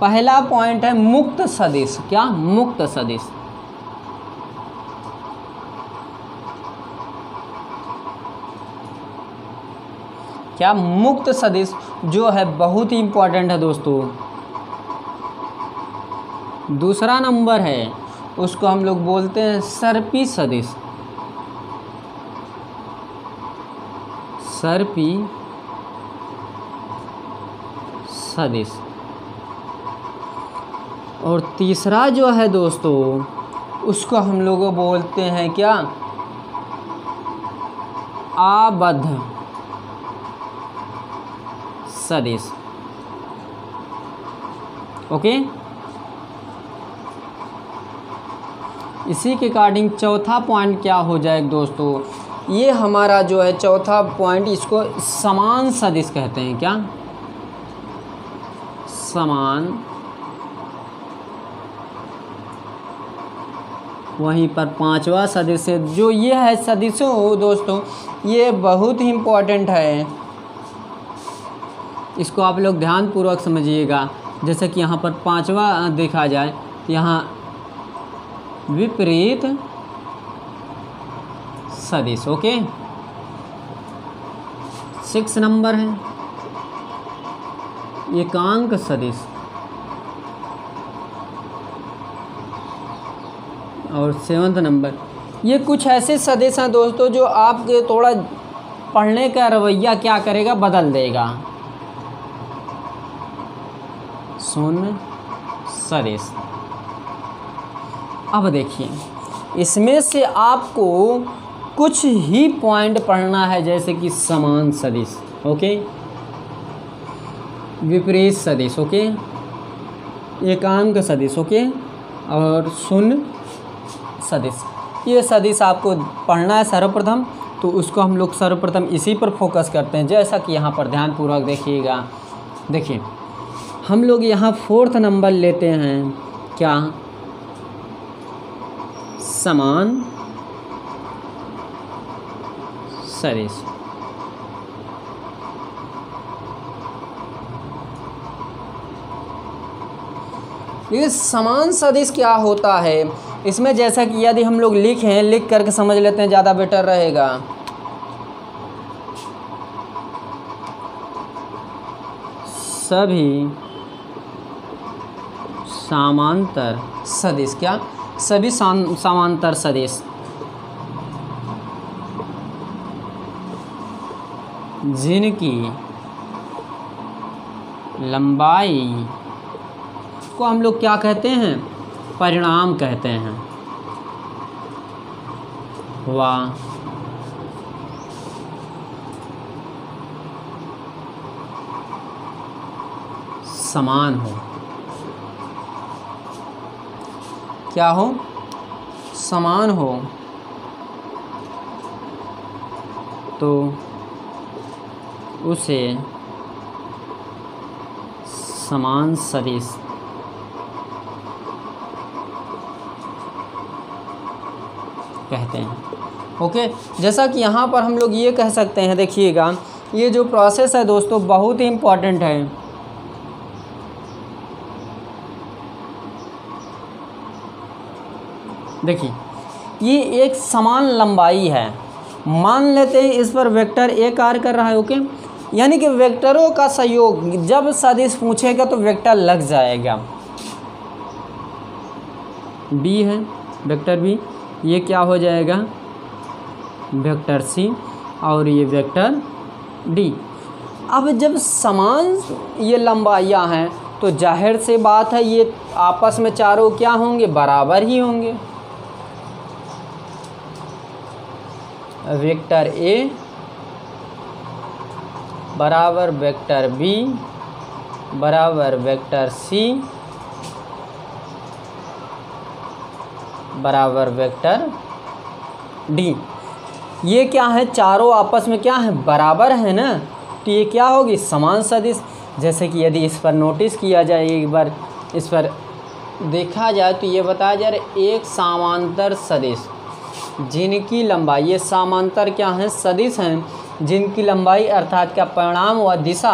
पहला पॉइंट है मुक्त सदिश। क्या? मुक्त सदिश। क्या मुक्त सदिश जो है बहुत ही इम्पोर्टेंट है दोस्तों? दूसरा नंबर है, उसको हम लोग बोलते हैं सर्पी सदिश। सर्पी सदिश और तीसरा जो है दोस्तों, उसको हम लोग बोलते हैं क्या? आबद्ध। सदिश ओके? इसी के अकॉर्डिंग चौथा पॉइंट क्या हो जाएगा दोस्तों? ये हमारा जो है चौथा पॉइंट इसको समान सदिश कहते हैं क्या? समान। वहीं पर पांचवा सदस्य जो ये है सदिशों दोस्तों, ये बहुत ही इम्पोर्टेंट है। इसको आप लोग ध्यानपूर्वक समझिएगा। जैसे कि यहाँ पर पांचवा देखा जाए, यहाँ विपरीत सदिश ओके सिक्स नंबर है। एकांक सदिश और सेवन्थ नंबर ये कुछ ऐसे सदिश हैं दोस्तों, जो आपके थोड़ा पढ़ने का रवैया क्या करेगा, बदल देगा। शून्य सदिश अब देखिए, इसमें से आपको कुछ ही पॉइंट पढ़ना है, जैसे कि समान सदिश, ओके? विपरीत सदिश, ओके? एकांक सदिश, ओके? और शून्य सदिश। ये सदिश आपको पढ़ना है सर्वप्रथम तो उसको हम लोग सर्वप्रथम इसी पर फोकस करते हैं, जैसा कि यहाँ पर ध्यानपूर्वक देखिएगा। देखिए, हम लोग यहाँ फोर्थ नंबर लेते हैं, क्या? समान सदिश ये समान सदिश क्या होता है? इसमें जैसा कि यदि हम लोग लिखें लिख करके समझ लेते हैं ज़्यादा बेटर रहेगा। सभी समांतर। सदिश क्या? सभी समांतर सदिश। जिनकी लंबाई को हम लोग क्या कहते हैं? परिणाम कहते हैं। वा। समान हो। क्या हो? समान हो। तो उसे समान सदिश कहते हैं। ओके? जैसा कि यहाँ पर हम लोग ये कह सकते हैं, देखिएगा, ये जो प्रोसेस है दोस्तों, बहुत ही इंपॉर्टेंट है। देखिए, ये एक समान लंबाई है। मान लेते हैं इस पर वेक्टर ए कार्य कर रहा है, ओके? यानी कि वेक्टरों का सहयोग, जब सदिश पूछेगा तो वेक्टर लग जाएगा। बी है, वेक्टर बी ये क्या हो जाएगा? वेक्टर सी और ये वेक्टर डी अब जब समान ये लंबाइयाँ हैं तो ज़ाहिर से बात है, ये आपस में चारों क्या होंगे? बराबर ही होंगे। वेक्टर ए बराबर वेक्टर बी बराबर वेक्टर सी बराबर वेक्टर डी ये क्या है? चारों आपस में क्या है? बराबर है ना? तो ये क्या होगी? समान सदिश। जैसे कि यदि इस पर नोटिस किया जाए, एक बार इस पर देखा जाए तो ये बताया जा रहा एक समांतर सदिश। जिनकी लंबाई, ये समांतर क्या है? सदिश हैं। जिनकी लंबाई अर्थात क्या परिणाम व दिशा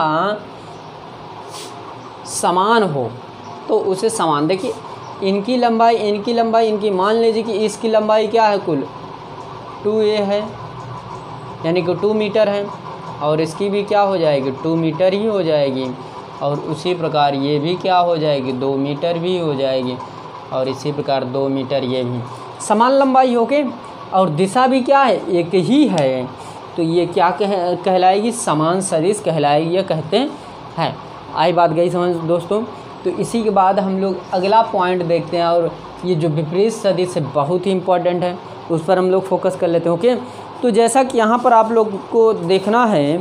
समान हो तो उसे समान। देखिए, इनकी लंबाई इनकी लंबाई, इनकी मान लीजिए कि इसकी लंबाई क्या है कुल? टू ए है, यानी कि टू मीटर है, और इसकी भी क्या हो जाएगी? टू मीटर ही हो जाएगी, और उसी प्रकार ये भी क्या हो जाएगी? दो मीटर भी हो जाएगी, और इसी प्रकार दो मीटर ये भी। समान लंबाई हो के और दिशा भी क्या है? एक ही है। तो ये क्या कह, कहलाएगी? समान सदिश कहलाएगी, ये कहते हैं। आई बात गई समझ दोस्तों। तो इसी के बाद हम लोग अगला पॉइंट देखते हैं और ये जो विपरीत सदिश है बहुत ही इम्पोर्टेंट है, उस पर हम लोग फोकस कर लेते हैं ओके तो जैसा कि यहाँ पर आप लोग को देखना है,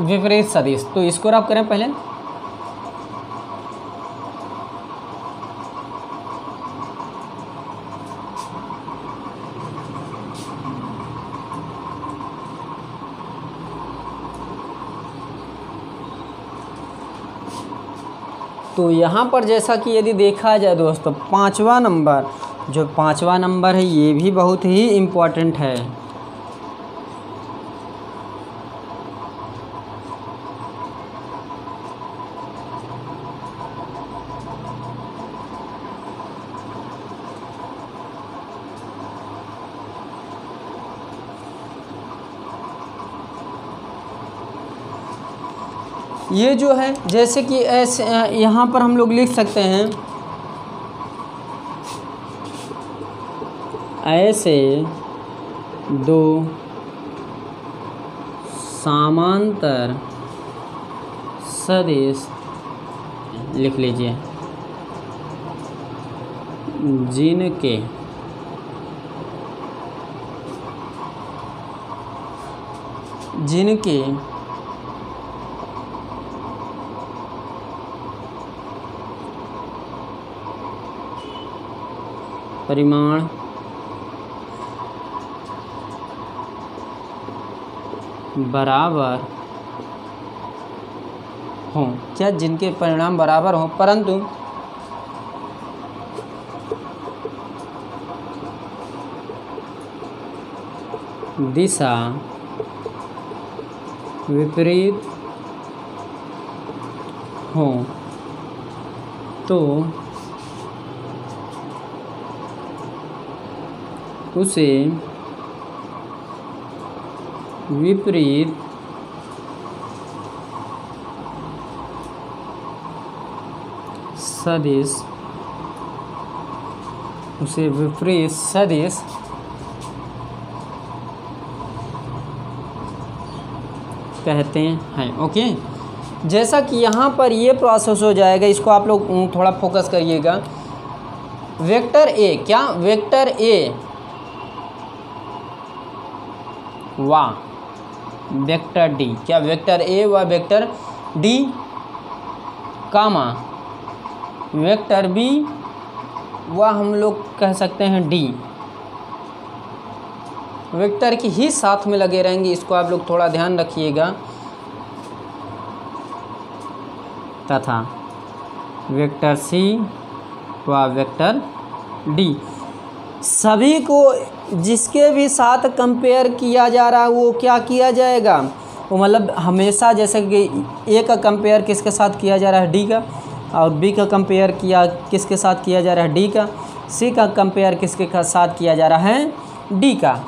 विपरीत सदिश तो इसको आप करें पहले। यहाँ पर जैसा कि यदि देखा जाए दोस्तों, पाँचवा नंबर, जो पाँचवा नंबर है, ये भी बहुत ही इंपॉर्टेंट है। ये जो है, जैसे कि ऐसे यहाँ पर हम लोग लिख सकते हैं, ऐसे दो समांतर सदिश लिख लीजिए, जिनके जिनके परिमाण। बराबर हों। क्या जिनके परिणाम बराबर हों परंतु दिशा विपरीत हो तो उसे विपरीत सदिश, उसे विपरीत सदिश कहते हैं। ओके? जैसा कि यहाँ पर ये प्रोसेस हो जाएगा, इसको आप लोग थोड़ा फोकस करिएगा। वेक्टर ए क्या? वेक्टर ए वा। Vector D. क्या वेक्टर ए व vector D? Comma. Vector B व हम लोग कह सकते हैं डी। वेक्टर की ही साथ में लगे रहेंगे, इसको आप लोग थोड़ा ध्यान रखिएगा। तथा वेक्टर सी व वेक्टर डी। सभी को जिसके भी साथ कंपेयर किया जा रहा है, वो क्या किया जाएगा? वो मतलब हमेशा जैसे कि ए का कंपेयर किसके साथ किया जा रहा है? डी का। और बी का कंपेयर किया, किसके साथ किया जा रहा है? डी का। सी का कंपेयर किसके साथ किया जा रहा है? डी का।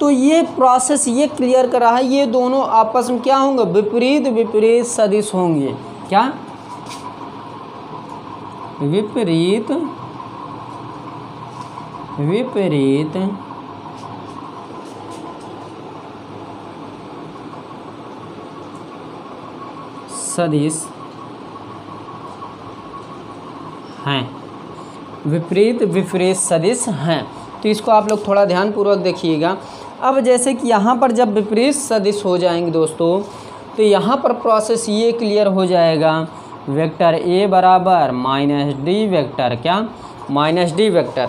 तो ये प्रोसेस ये क्लियर कर रहा है, ये दोनों आपस में क्या होंगे? विपरीत विपरीत सदिश होंगे। क्या? विपरीत विपरीत। सदिश हैं। विपरीत विपरीत सदिश हैं। तो इसको आप लोग थोड़ा ध्यानपूर्वक देखिएगा। अब जैसे कि यहाँ पर जब विपरीत सदिश हो जाएँगे दोस्तों तो यहाँ पर प्रोसेस ये क्लियर हो जाएगा। वेक्टर ए बराबर माइनस डी वेक्टर क्या? माइनस डी वेक्टर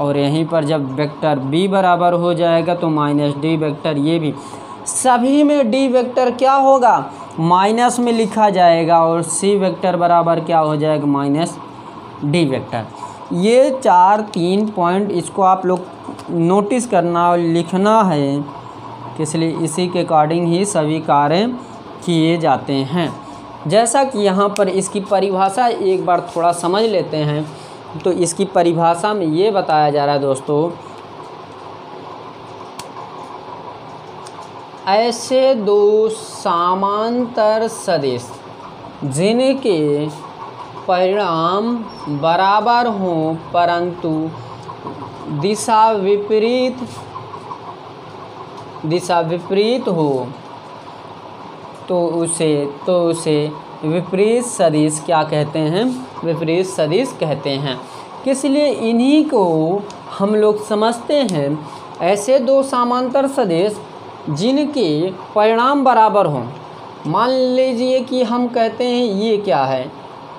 और यहीं पर जब वेक्टर बी बराबर हो जाएगा तो माइनस डी वेक्टर ये भी। सभी में डी वेक्टर क्या होगा? माइनस में लिखा जाएगा और सी वेक्टर बराबर क्या हो जाएगा? Minus D vector. ये चार तीन पॉइंट इसको आप लोग नोटिस करना और लिखना है इसलिए इसी के अकॉर्डिंग ही सभी कार्य किए जाते हैं। जैसा कि यहाँ पर इसकी परिभाषा एक बार थोड़ा समझ लेते हैं। तो इसकी परिभाषा में ये बताया जा रहा है दोस्तों, ऐसे दो समांतर सदिश जिनके परिणाम बराबर हों, परंतु दिशा विपरीत दिशा विपरीत हो तो उसे तो उसे विपरीत सदिश क्या कहते हैं? विपरीत सदिश कहते हैं। इसलिए इन्हीं को हम लोग समझते हैं? ऐसे दो समांतर सदिश जिनके परिणाम बराबर हों। मान लीजिए कि हम कहते हैं ये क्या है?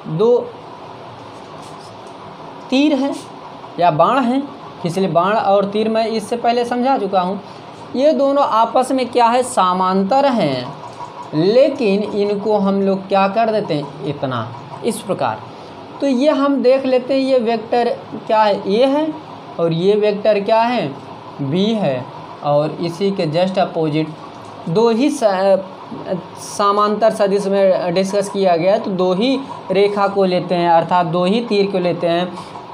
दो तीर है या बाण है? इसलिए बाण और तीर मैं इससे पहले समझा चुका हूँ। ये दोनों आपस में क्या है? समांतर हैं। लेकिन इनको हम लोग क्या कर देते हैं? इतना। इस प्रकार। तो ये हम देख लेते हैं, ये वेक्टर क्या है? ए है और ये वेक्टर क्या है? बी है और इसी के जस्ट अपोजिट दो ही समांतर सदिश में डिस्कस किया गया तो दो ही रेखा को लेते हैं, अर्थात दो ही तीर को लेते हैं।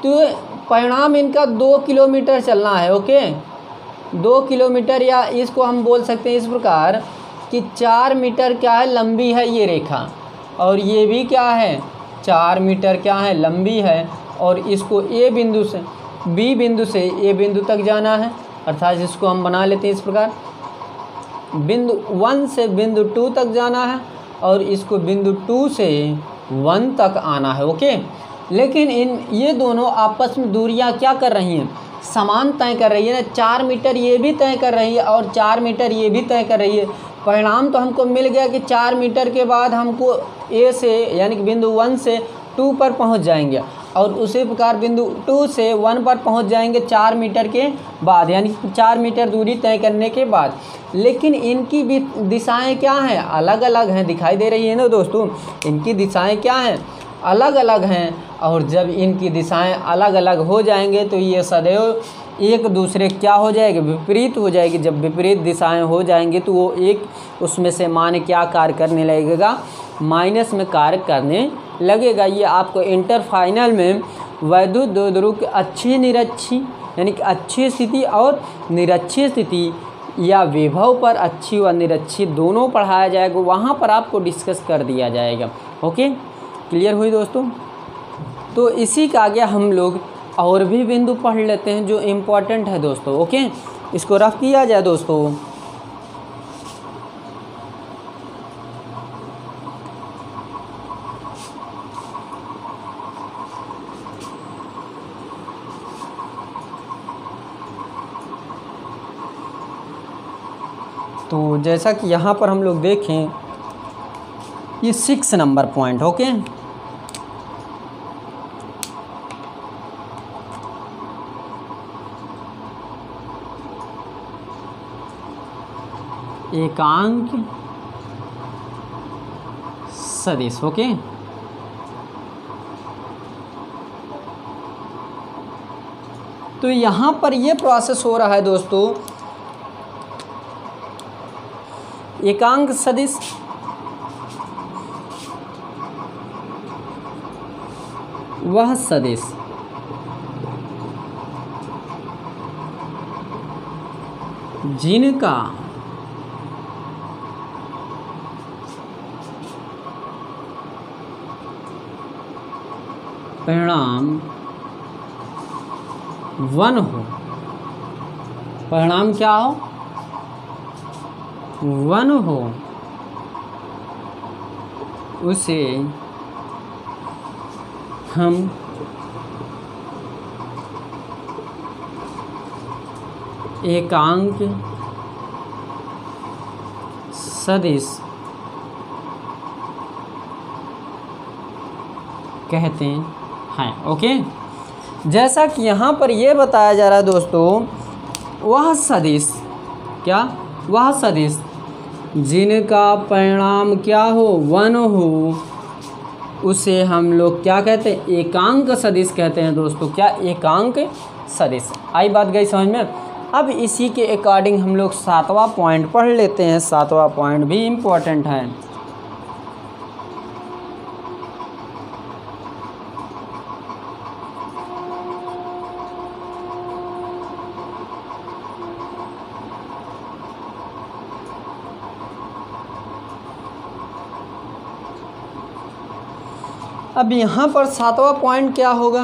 तो परिणाम इनका दो किलोमीटर चलना है, ओके? दो किलोमीटर या इसको हम बोल सकते हैं इस प्रकार कि चार मीटर क्या है? लंबी है ये रेखा और ये भी क्या है? चार मीटर क्या है? लंबी है और इसको ए बिंदु से, बी बिंदु से ए बिंदु तक जाना है। अर्थात इसको हम बना लेते हैं इस प्रकार। बिंदु वन से बिंदु टू तक जाना है और इसको बिंदु टू से वन तक आना है, ओके? लेकिन इन, ये दोनों आपस में दूरियाँ क्या कर रही हैं? समान तय कर रही है। ना चार मीटर ये भी तय कर रही है और चार मीटर ये भी तय कर रही है। परिणाम तो हमको मिल गया कि चार मीटर के बाद हमको ए से, यानी कि बिंदु वन से टू पर पहुँच जाएँगे। और उसी प्रकार बिंदु टू से वन पर पहुँच जाएँगे चार मीटर के बाद, यानी चार मीटर दूरी तय करने के बाद। लेकिन इनकी भी दिशाएँ क्या हैं? अलग अलग हैं, दिखाई दे रही है ना दोस्तों? इनकी दिशाएँ क्या हैं? अलग अलग हैं। और जब इनकी दिशाएँ अलग अलग हो जाएँगे तो ये सदैव एक दूसरे क्या हो जाएगी? विपरीत हो जाएगी। जब विपरीत दिशाएँ हो जाएँगी तो वो एक उसमें से मान क्या कार्य करने लगेगा? माइनस में कार्य करने लगेगा। ये आपको इंटर फाइनल में वैद्युत द्विध्रुव की अच्छी निरक्षी, यानी कि अच्छी स्थिति और निरक्षी स्थिति या विभव पर अच्छी व निरक्षी दोनों पढ़ाया जाएगा। वहाँ पर आपको डिस्कस कर दिया जाएगा। ओके क्लियर हुई दोस्तों? तो इसी का आगे हम लोग और भी बिंदु पढ़ लेते हैं जो इम्पोर्टेंट है दोस्तों ओके इसको रफ किया जाए दोस्तों। तो जैसा कि यहाँ पर हम लोग देखें, ये सिक्स नंबर पॉइंट ओके एकांक सदिश ओके? तो यहाँ पर ये प्रोसेस हो रहा है दोस्तों। एकांक सदिश वह सदिश जिनका परिणाम वन हो। परिणाम क्या हो? वन हो। उसे हम एकांक सदिश कहते हैं। हैं। ओके जैसा कि यहाँ पर ये बताया जा रहा है दोस्तों, वह सदिश, क्या? वह सदिश, जिनका परिणाम क्या हो? वन हो। उसे हम लोग क्या कहते हैं? एकांक सदिश कहते हैं दोस्तों। क्या एकांक सदिश? आई बात गई समझ में? अब इसी के अकॉर्डिंग हम लोग सातवां पॉइंट पढ़ लेते हैं। सातवां पॉइंट भी इम्पोर्टेंट है। अब यहाँ पर सातवां पॉइंट क्या होगा?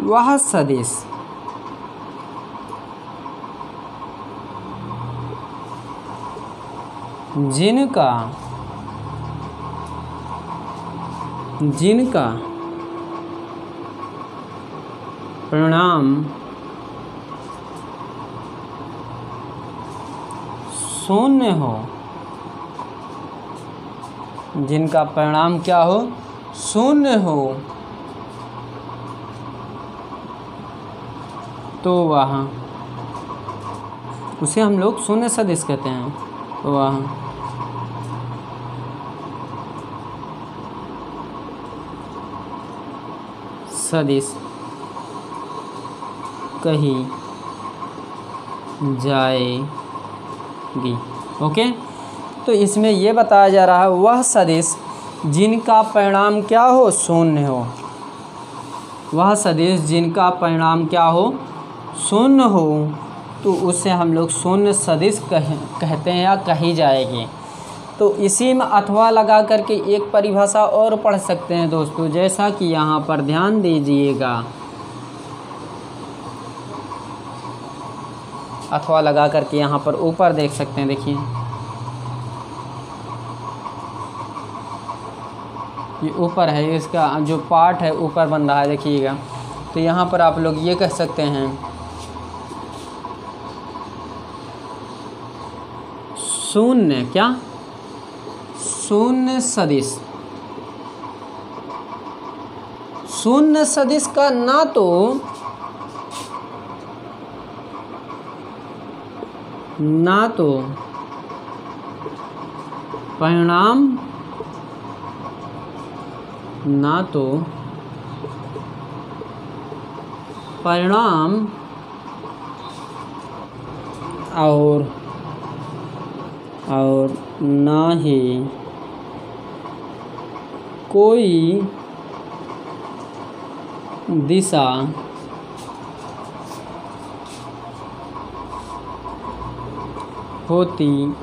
वह सदिश। जिनका जिनका परिणाम शून्य हो। जिनका परिणाम क्या हो? शून्य हो। तो वहाँ। उसे हम लोग शून्य सदिश कहते हैं। तो वहाँ। सदिश कही जाएगी ओके? तो इसमें यह बताया जा रहा है, वह सदिश जिनका परिणाम क्या हो? शून्य हो। वह सदिश जिनका परिणाम क्या हो? शून्य हो। तो उसे हम लोग शून्य सदिश कह, कहते हैं या कही जाएगी। तो इसी में अथवा लगा करके एक परिभाषा और पढ़ सकते हैं दोस्तों। जैसा कि यहाँ पर ध्यान दीजिएगा। अथवा लगा करके यहाँ पर ऊपर देख सकते हैं, देखिए। ये ऊपर है इसका जो पार्ट है, ऊपर बन रहा है, देखिएगा। तो यहाँ पर आप लोग ये कह सकते हैं, शून्य, क्या? शून्य सदिश। शून्य सदिश का ना तो ना तो परिणाम ना तो परिणाम और और ना ही कोई दिशा। होती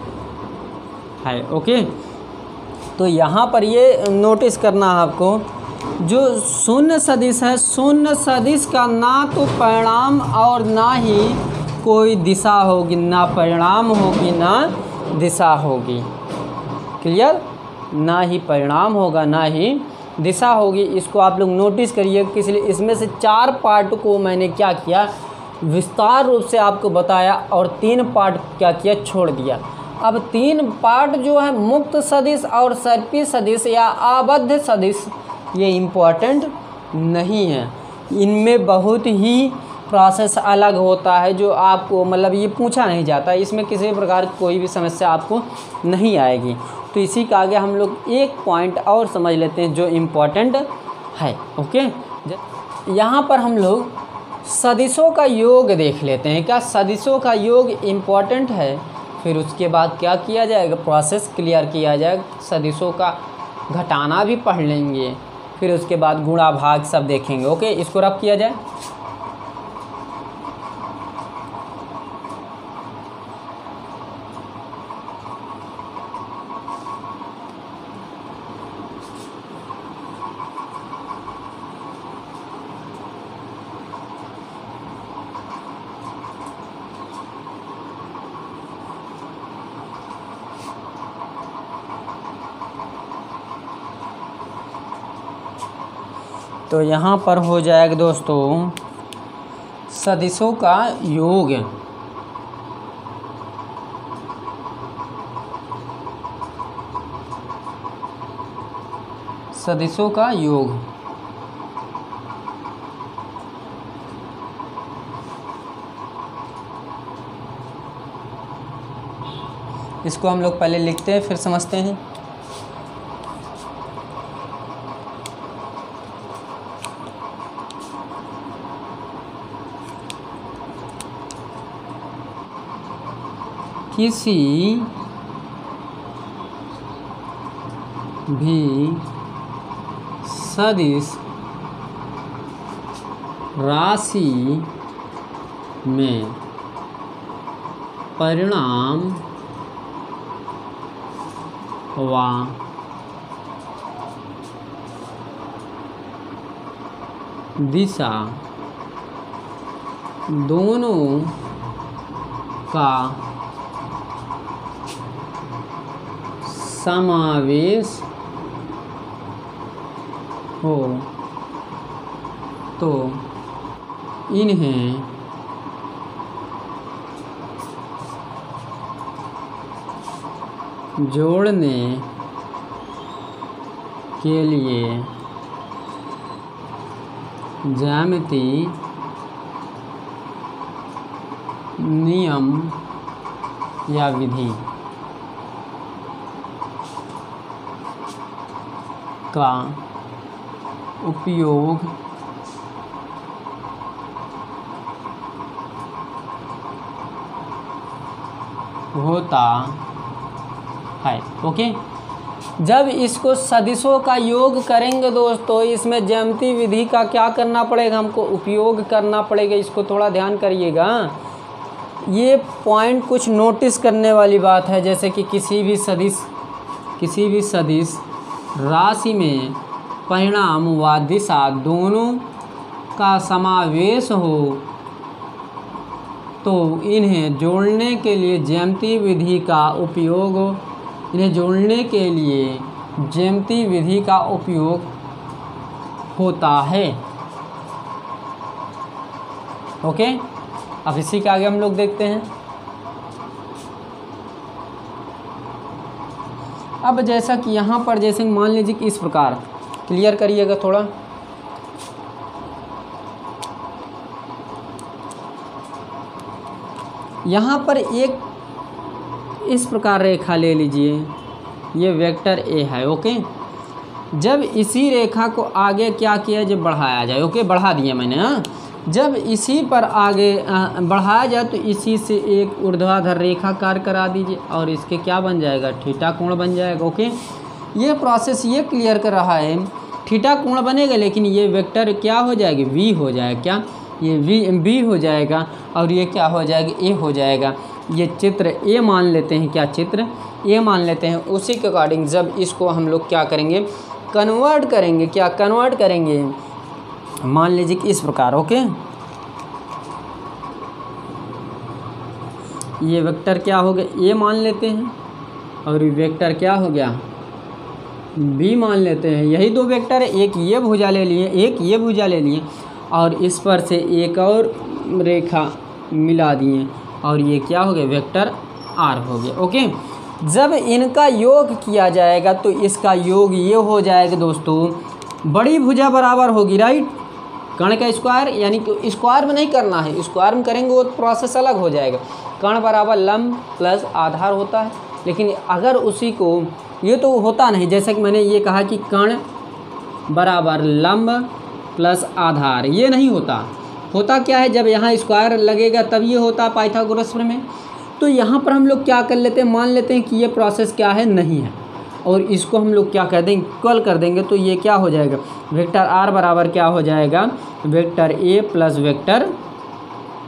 है ओके तो यहाँ पर ये नोटिस करना है आपको, जो शून्य सदिश है, शून्य सदिश का ना तो परिणाम और ना ही कोई दिशा होगी, ना परिणाम होगी, ना दिशा होगी। क्लियर ना ही परिणाम होगा, ना ही दिशा होगी। इसको आप लोग नोटिस करिए इसलिए इसमें से चार पार्ट को मैंने क्या किया? विस्तार रूप से आपको बताया और तीन पार्ट क्या किया, छोड़ दिया। अब तीन पार्ट जो है, मुक्त सदिश और सर्पी सदिश या आबद्ध सदिश, ये इम्पोर्टेंट नहीं है। इनमें बहुत ही प्रोसेस अलग होता है जो आपको मतलब ये पूछा नहीं जाता। इसमें किसी भी प्रकार की कोई भी समस्या आपको नहीं आएगी। तो इसी का आगे हम लोग एक पॉइंट और समझ लेते हैं जो इम्पोर्टेंट है ओके यहाँ पर हम लोग सदिशों का योग देख लेते हैं। क्या सदिशों का योग इंपॉर्टेंट है? फिर उसके बाद क्या किया जाएगा? प्रोसेस क्लियर किया जाएगा। सदिशों का घटाना भी पढ़ लेंगे। फिर उसके बाद गुणा भाग सब देखेंगे। ओके इसको रब किया जाए। तो यहाँ पर हो जाएगा दोस्तों, सदिशों का योग। सदिशों का योग। इसको हम लोग पहले लिखते हैं, फिर समझते हैं। किसी भी सदिश राशि में परिणाम व दिशा दोनों का समावेश हो तो इन्हें जोड़ने के लिए ज्यामिति नियम या विधि। का उपयोग होता है ओके जब इसको सदिशों का योग करेंगे दोस्तों, इसमें ज्यामिति विधि का क्या करना पड़ेगा? हमको उपयोग करना पड़ेगा, इसको थोड़ा ध्यान करिएगा। ये पॉइंट कुछ नोटिस करने वाली बात है, जैसे कि किसी भी सदिश, किसी भी सदिश राशि में परिणाम व दिशा दोनों का समावेश हो तो इन्हें जोड़ने के लिए ज्यामिति विधि का उपयोग, इन्हें जोड़ने के लिए ज्यामिति विधि का उपयोग होता है। ओके? अब इसी के आगे हम लोग देखते हैं। अब जैसा कि यहाँ पर जैसे मान लीजिए कि इस प्रकार। क्लियर करिएगा थोड़ा। यहाँ पर एक इस प्रकार रेखा ले लीजिए। ये वेक्टर ए है, ओके? जब इसी रेखा को आगे क्या किया? जब बढ़ाया जाए, ओके? बढ़ा दिया मैंने हाँ? जब इसी पर आगे बढ़ाया जाए तो इसी से एक ऊर्ध्वाधर रेखा कार्य करा दीजिए और इसके क्या बन जाएगा? ठीटा कोण बन जाएगा, ओके? ये प्रोसेस ये क्लियर कर रहा है ठीटा कोण बनेगा, लेकिन ये वेक्टर क्या हो जाएगी? वी हो जाएगा, क्या? ये वी बी हो जाएगा और ये क्या हो जाएगा? ए हो जाएगा। ये चित्र ए मान लेते हैं, क्या चित्र? ए मान लेते हैं, उसी के अकॉर्डिंग जब इसको हम लोग क्या करेंगे? कन्वर्ट करेंगे, क्या? कन्वर्ट करेंगे। मान लीजिए कि इस प्रकार, ओके? ये वेक्टर क्या हो गया? ए मान लेते हैं। और ये वेक्टर क्या हो गया? बी मान लेते हैं। यही दो वेक्टर है। एक ये भुजा ले लिए, एक ये भुजा ले लिए। और इस पर से एक और रेखा मिला दिए। और ये क्या हो गया? वेक्टर आर हो गया, ओके? जब इनका योग किया जाएगा तो इसका योग ये हो जाएगा, दोस्तों, बड़ी भुजा बराबर होगी, राइट? कर्ण का स्क्वायर यानी कि स्क्वायर में नहीं करना है। स्क्वायर में करेंगे, वो प्रोसेस अलग हो जाएगा। कर्ण बराबर लम्ब प्लस आधार होता है। लेकिन अगर उसी को, ये तो होता नहीं। जैसे कि मैंने ये कहा कि कर्ण बराबर लम्ब प्लस आधार, ये नहीं होता। होता क्या है? जब यहाँ स्क्वायर लगेगा, तब ये होता पाइथागोरस में। तो यहाँ पर हम लोग क्या कर लेते हैं? मान लेते हैं कि ये प्रोसेस क्या है? नहीं है। और इसको हम लोग क्या कर देंगे? इक्वल कर देंगे तो ये क्या हो जाएगा? वेक्टर आर बराबर क्या हो जाएगा? Vector A plus vector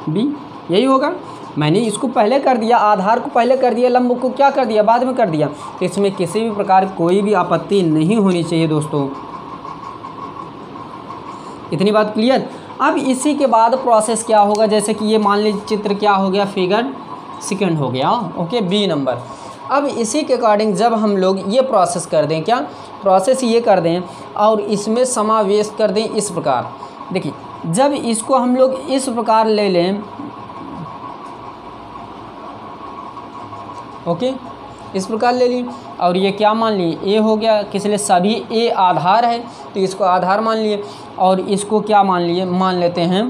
B यही होगा। मैंने इसको पहले कर दिया, आधार को पहले कर दिया, लंब को क्या कर दिया? बाद में कर दिया। इसमें किसी भी प्रकार कोई भी आपत्ति नहीं होनी चाहिए दोस्तों। इतनी बात क्लियर अब इसी के बाद प्रोसेस क्या होगा? जैसे कि ये मान लीजिए चित्र क्या हो गया? फिगर सेकंड हो गया। ओके बी नंबर अब इसी के अकॉर्डिंग जब हम लोग ये प्रोसेस कर दें, क्या? प्रोसेस ये कर दें और इसमें समावेश कर दें इस प्रकार। देखिए, जब इसको हम लोग इस प्रकार ले लें ओके इस प्रकार ले ली और ये क्या मान लिए? ए हो गया, किस लिए? सभी ए आधार है तो इसको आधार मान लिए और इसको क्या मान लिए? मान लेते हैं,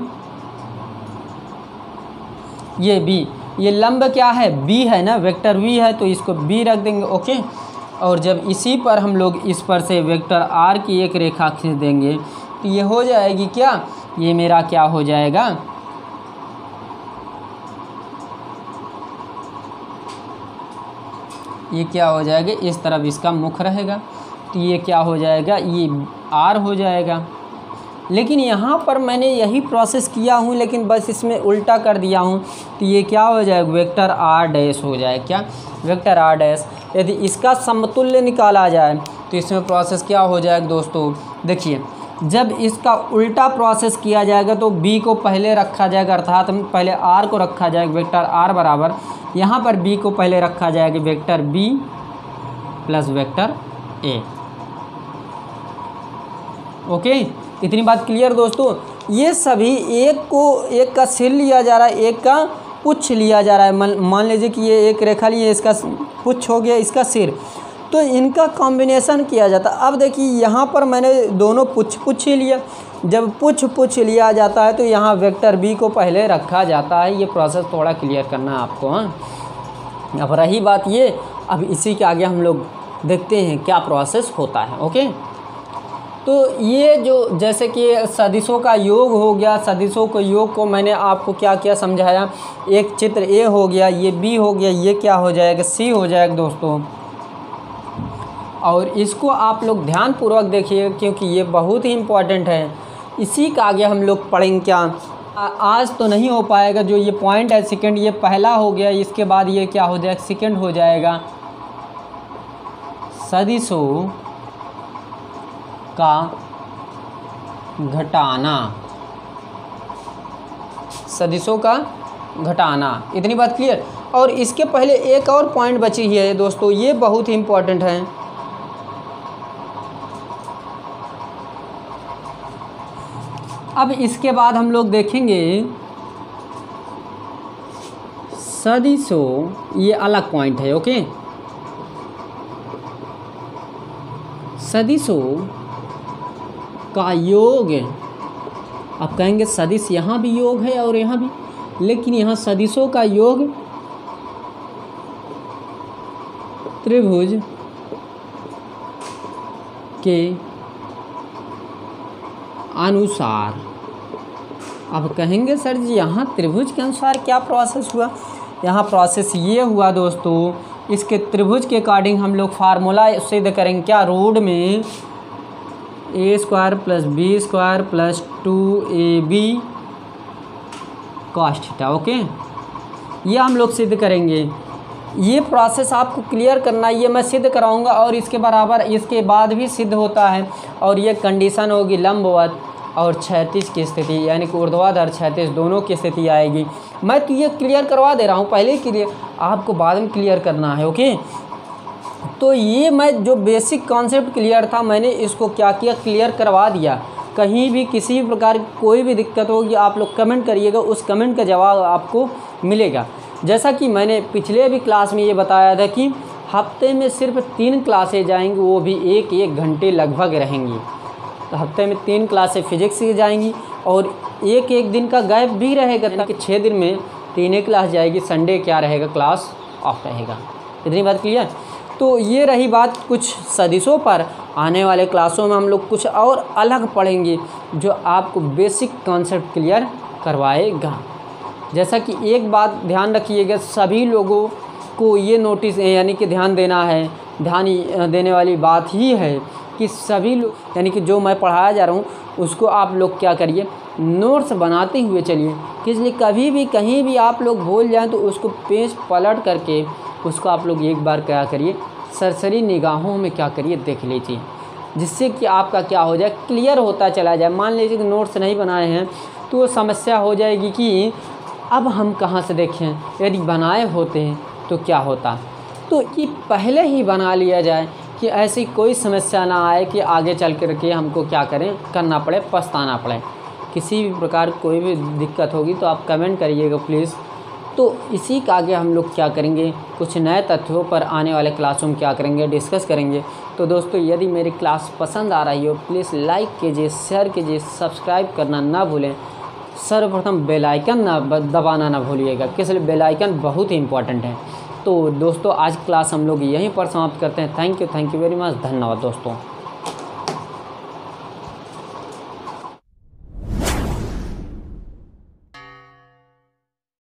ये बी ये लंब क्या है? बी है ना? वेक्टर वी है तो इसको बी रख देंगे ओके और जब इसी पर हम लोग इस पर से वेक्टर आर की एक रेखा खींच देंगे तो ये हो जाएगी क्या? ये मेरा क्या हो जाएगा? ये क्या हो जाएगा? इस तरफ़ इसका मुख रहेगा तो ये क्या हो जाएगा? ये आर हो जाएगा। लेकिन यहाँ पर मैंने यही प्रोसेस किया हूँ, लेकिन बस इसमें उल्टा कर दिया हूँ तो ये क्या हो जाएगा वेक्टर आर डैश हो जाए क्या? वेक्टर आर डैश यदि इसका समतुल्य निकाला जाए तो इसमें प्रोसेस क्या हो जाएगा दोस्तों? देखिए, जब इसका उल्टा प्रोसेस किया जाएगा तो बी को पहले रखा जाएगा, अर्थात पहले आर को रखा जाएगा वेक्टर आर बराबर। यहाँ पर बी को पहले रखा जाएगा vector B plus vector A okay? इतनी बात क्लियर दोस्तों? ये सभी एक को एक का सिर लिया जा रहा है, एक का पुच्छ लिया जा रहा है। मान लीजिए कि ये एक रेखा लिए इसका पुच्छ हो गया, इसका सिर। तो इनका कॉम्बिनेशन किया जाता है। अब देखिए, यहाँ पर मैंने दोनों पुच्छ पुच्छ ही लिया। जब पुछ पुछ लिया जाता है तो यहाँ वेक्टर बी को पहले रखा जाता है। ये प्रोसेस थोड़ा क्लियर करना आपको हाँ। अब रही बात ये, अब इसी के आगे हम लोग देखते हैं क्या प्रोसेस होता है ओके तो ये जो, जैसे कि सदिशों का योग हो गया, सदिशों के योग को मैंने आपको क्या क्या समझाया? एक चित्र ए हो गया, ये बी हो गया, ये क्या हो जाएगा? सी हो जाएगा दोस्तों। और इसको आप लोग ध्यानपूर्वक देखिए, क्योंकि ये बहुत ही इंपॉर्टेंट है। इसी का आगे हम लोग पढ़ेंगे क्या? आज तो नहीं हो पाएगा जो ये पॉइंट है सेकंड ये पहला हो गया, इसके बाद ये क्या हो जाएगा? सेकंड हो जाएगा। सदिशों का घटाना। सदिशों का घटाना। इतनी बात क्लियर और इसके पहले एक और पॉइंट बची है दोस्तों, ये बहुत ही इम्पोर्टेंट है। अब इसके बाद हम लोग देखेंगे सदिशो, ये अलग पॉइंट है ओके सदिशो का योग आप कहेंगे, सदिश यहाँ भी योग है और यहाँ भी। लेकिन यहाँ सदिशों का योग त्रिभुज के अनुसार। अब कहेंगे, सर जी, यहाँ त्रिभुज के अनुसार क्या प्रोसेस हुआ? यहाँ प्रोसेस ये हुआ दोस्तों, इसके त्रिभुज के अकॉर्डिंग हम लोग फार्मूला सिद्ध करेंगे। क्या रोड में A square plus B square plus two A B cos theta okay ये हम लोग सिद्ध करेंगे। ये प्रोसेस आपको क्लियर करना ये मैं सिद्ध कराऊँगा और इसके बराबर, इसके बाद भी सिद्ध होता है। और ये कंडीशन होगी लंबवत और क्षैतिज की स्थिति, यानी कि ऊर्ध्वाधर क्षैतिज दोनों की स्थिति आएगी। मैं तो ये क्लियर करवा दे रहा हूँ, पहले के लिए आपको बाद में क्लियर करना है ओके तो ये मैं जो बेसिक कॉन्सेप्ट क्लियर था मैंने इसको क्या किया? क्लियर करवा दिया। कहीं भी किसी भी प्रकार की कोई भी दिक्कत होगी आप लोग कमेंट करिएगा उस कमेंट का जवाब आपको मिलेगा। जैसा कि मैंने पिछले भी क्लास में ये बताया था कि हफ़्ते में सिर्फ़ तीन क्लासें जाएँगी वो भी एक एक घंटे लगभग रहेंगी। तो हफ़्ते में तीन क्लासें फिजिक्स की जाएँगी और एक एक दिन का गैप भी रहेगा यानी कि छः दिन में तीन क्लास जाएगी संडे क्या रहेगा? क्लास ऑफ़ रहेगा। इतनी बात क्लियर तो ये रही बात कुछ सदिशों पर। आने वाले क्लासों में हम लोग कुछ और अलग पढ़ेंगे, जो आपको बेसिक कॉन्सेप्ट क्लियर करवाएगा। जैसा कि एक बात ध्यान रखिएगा, सभी लोगों को ये नोटिस यानी कि ध्यान देना है, ध्यान देने वाली बात ही है कि सभी लोग यानी कि जो मैं पढ़ाया जा रहा हूँ, उसको आप लोग क्या करिए नोट्स बनाते हुए चलिए। इसलिए कभी भी कहीं भी आप लोग भूल जाएँ तो उसको पेज पलट करके उसको आप लोग एक बार क्या करिए, सरसरी निगाहों में क्या करिए, देख लीजिए। जिससे कि आपका क्या हो जाए क्लियर होता चला जाए। मान लीजिए कि नोट्स नहीं बनाए हैं तो वो समस्या हो जाएगी कि अब हम कहाँ से देखें? यदि बनाए होते हैं तो क्या होता? तो ये पहले ही बना लिया जाए कि ऐसी कोई समस्या ना आए कि आगे चल कर के हमको क्या करें, करना पड़े, पछताना पड़े। किसी भी प्रकार कोई भी दिक्कत होगी तो आप कमेंट करिएगा प्लीज़ तो इसी का आगे हम लोग क्या करेंगे? कुछ नए तथ्यों पर आने वाले क्लासों में क्या करेंगे? डिस्कस करेंगे। तो दोस्तों, यदि मेरी क्लास पसंद आ रही हो प्लीज़ लाइक कीजिए शेयर कीजिए सब्सक्राइब करना ना भूलें। सर्वप्रथम बेलाइकन ना दबाना ना भूलिएगा किस लिए बेल आइकन बहुत ही इंपॉर्टेंट है। तो दोस्तों, आज क्लास हम लोग यहीं पर समाप्त करते हैं। Thank you thank you very much धन्यवाद दोस्तों।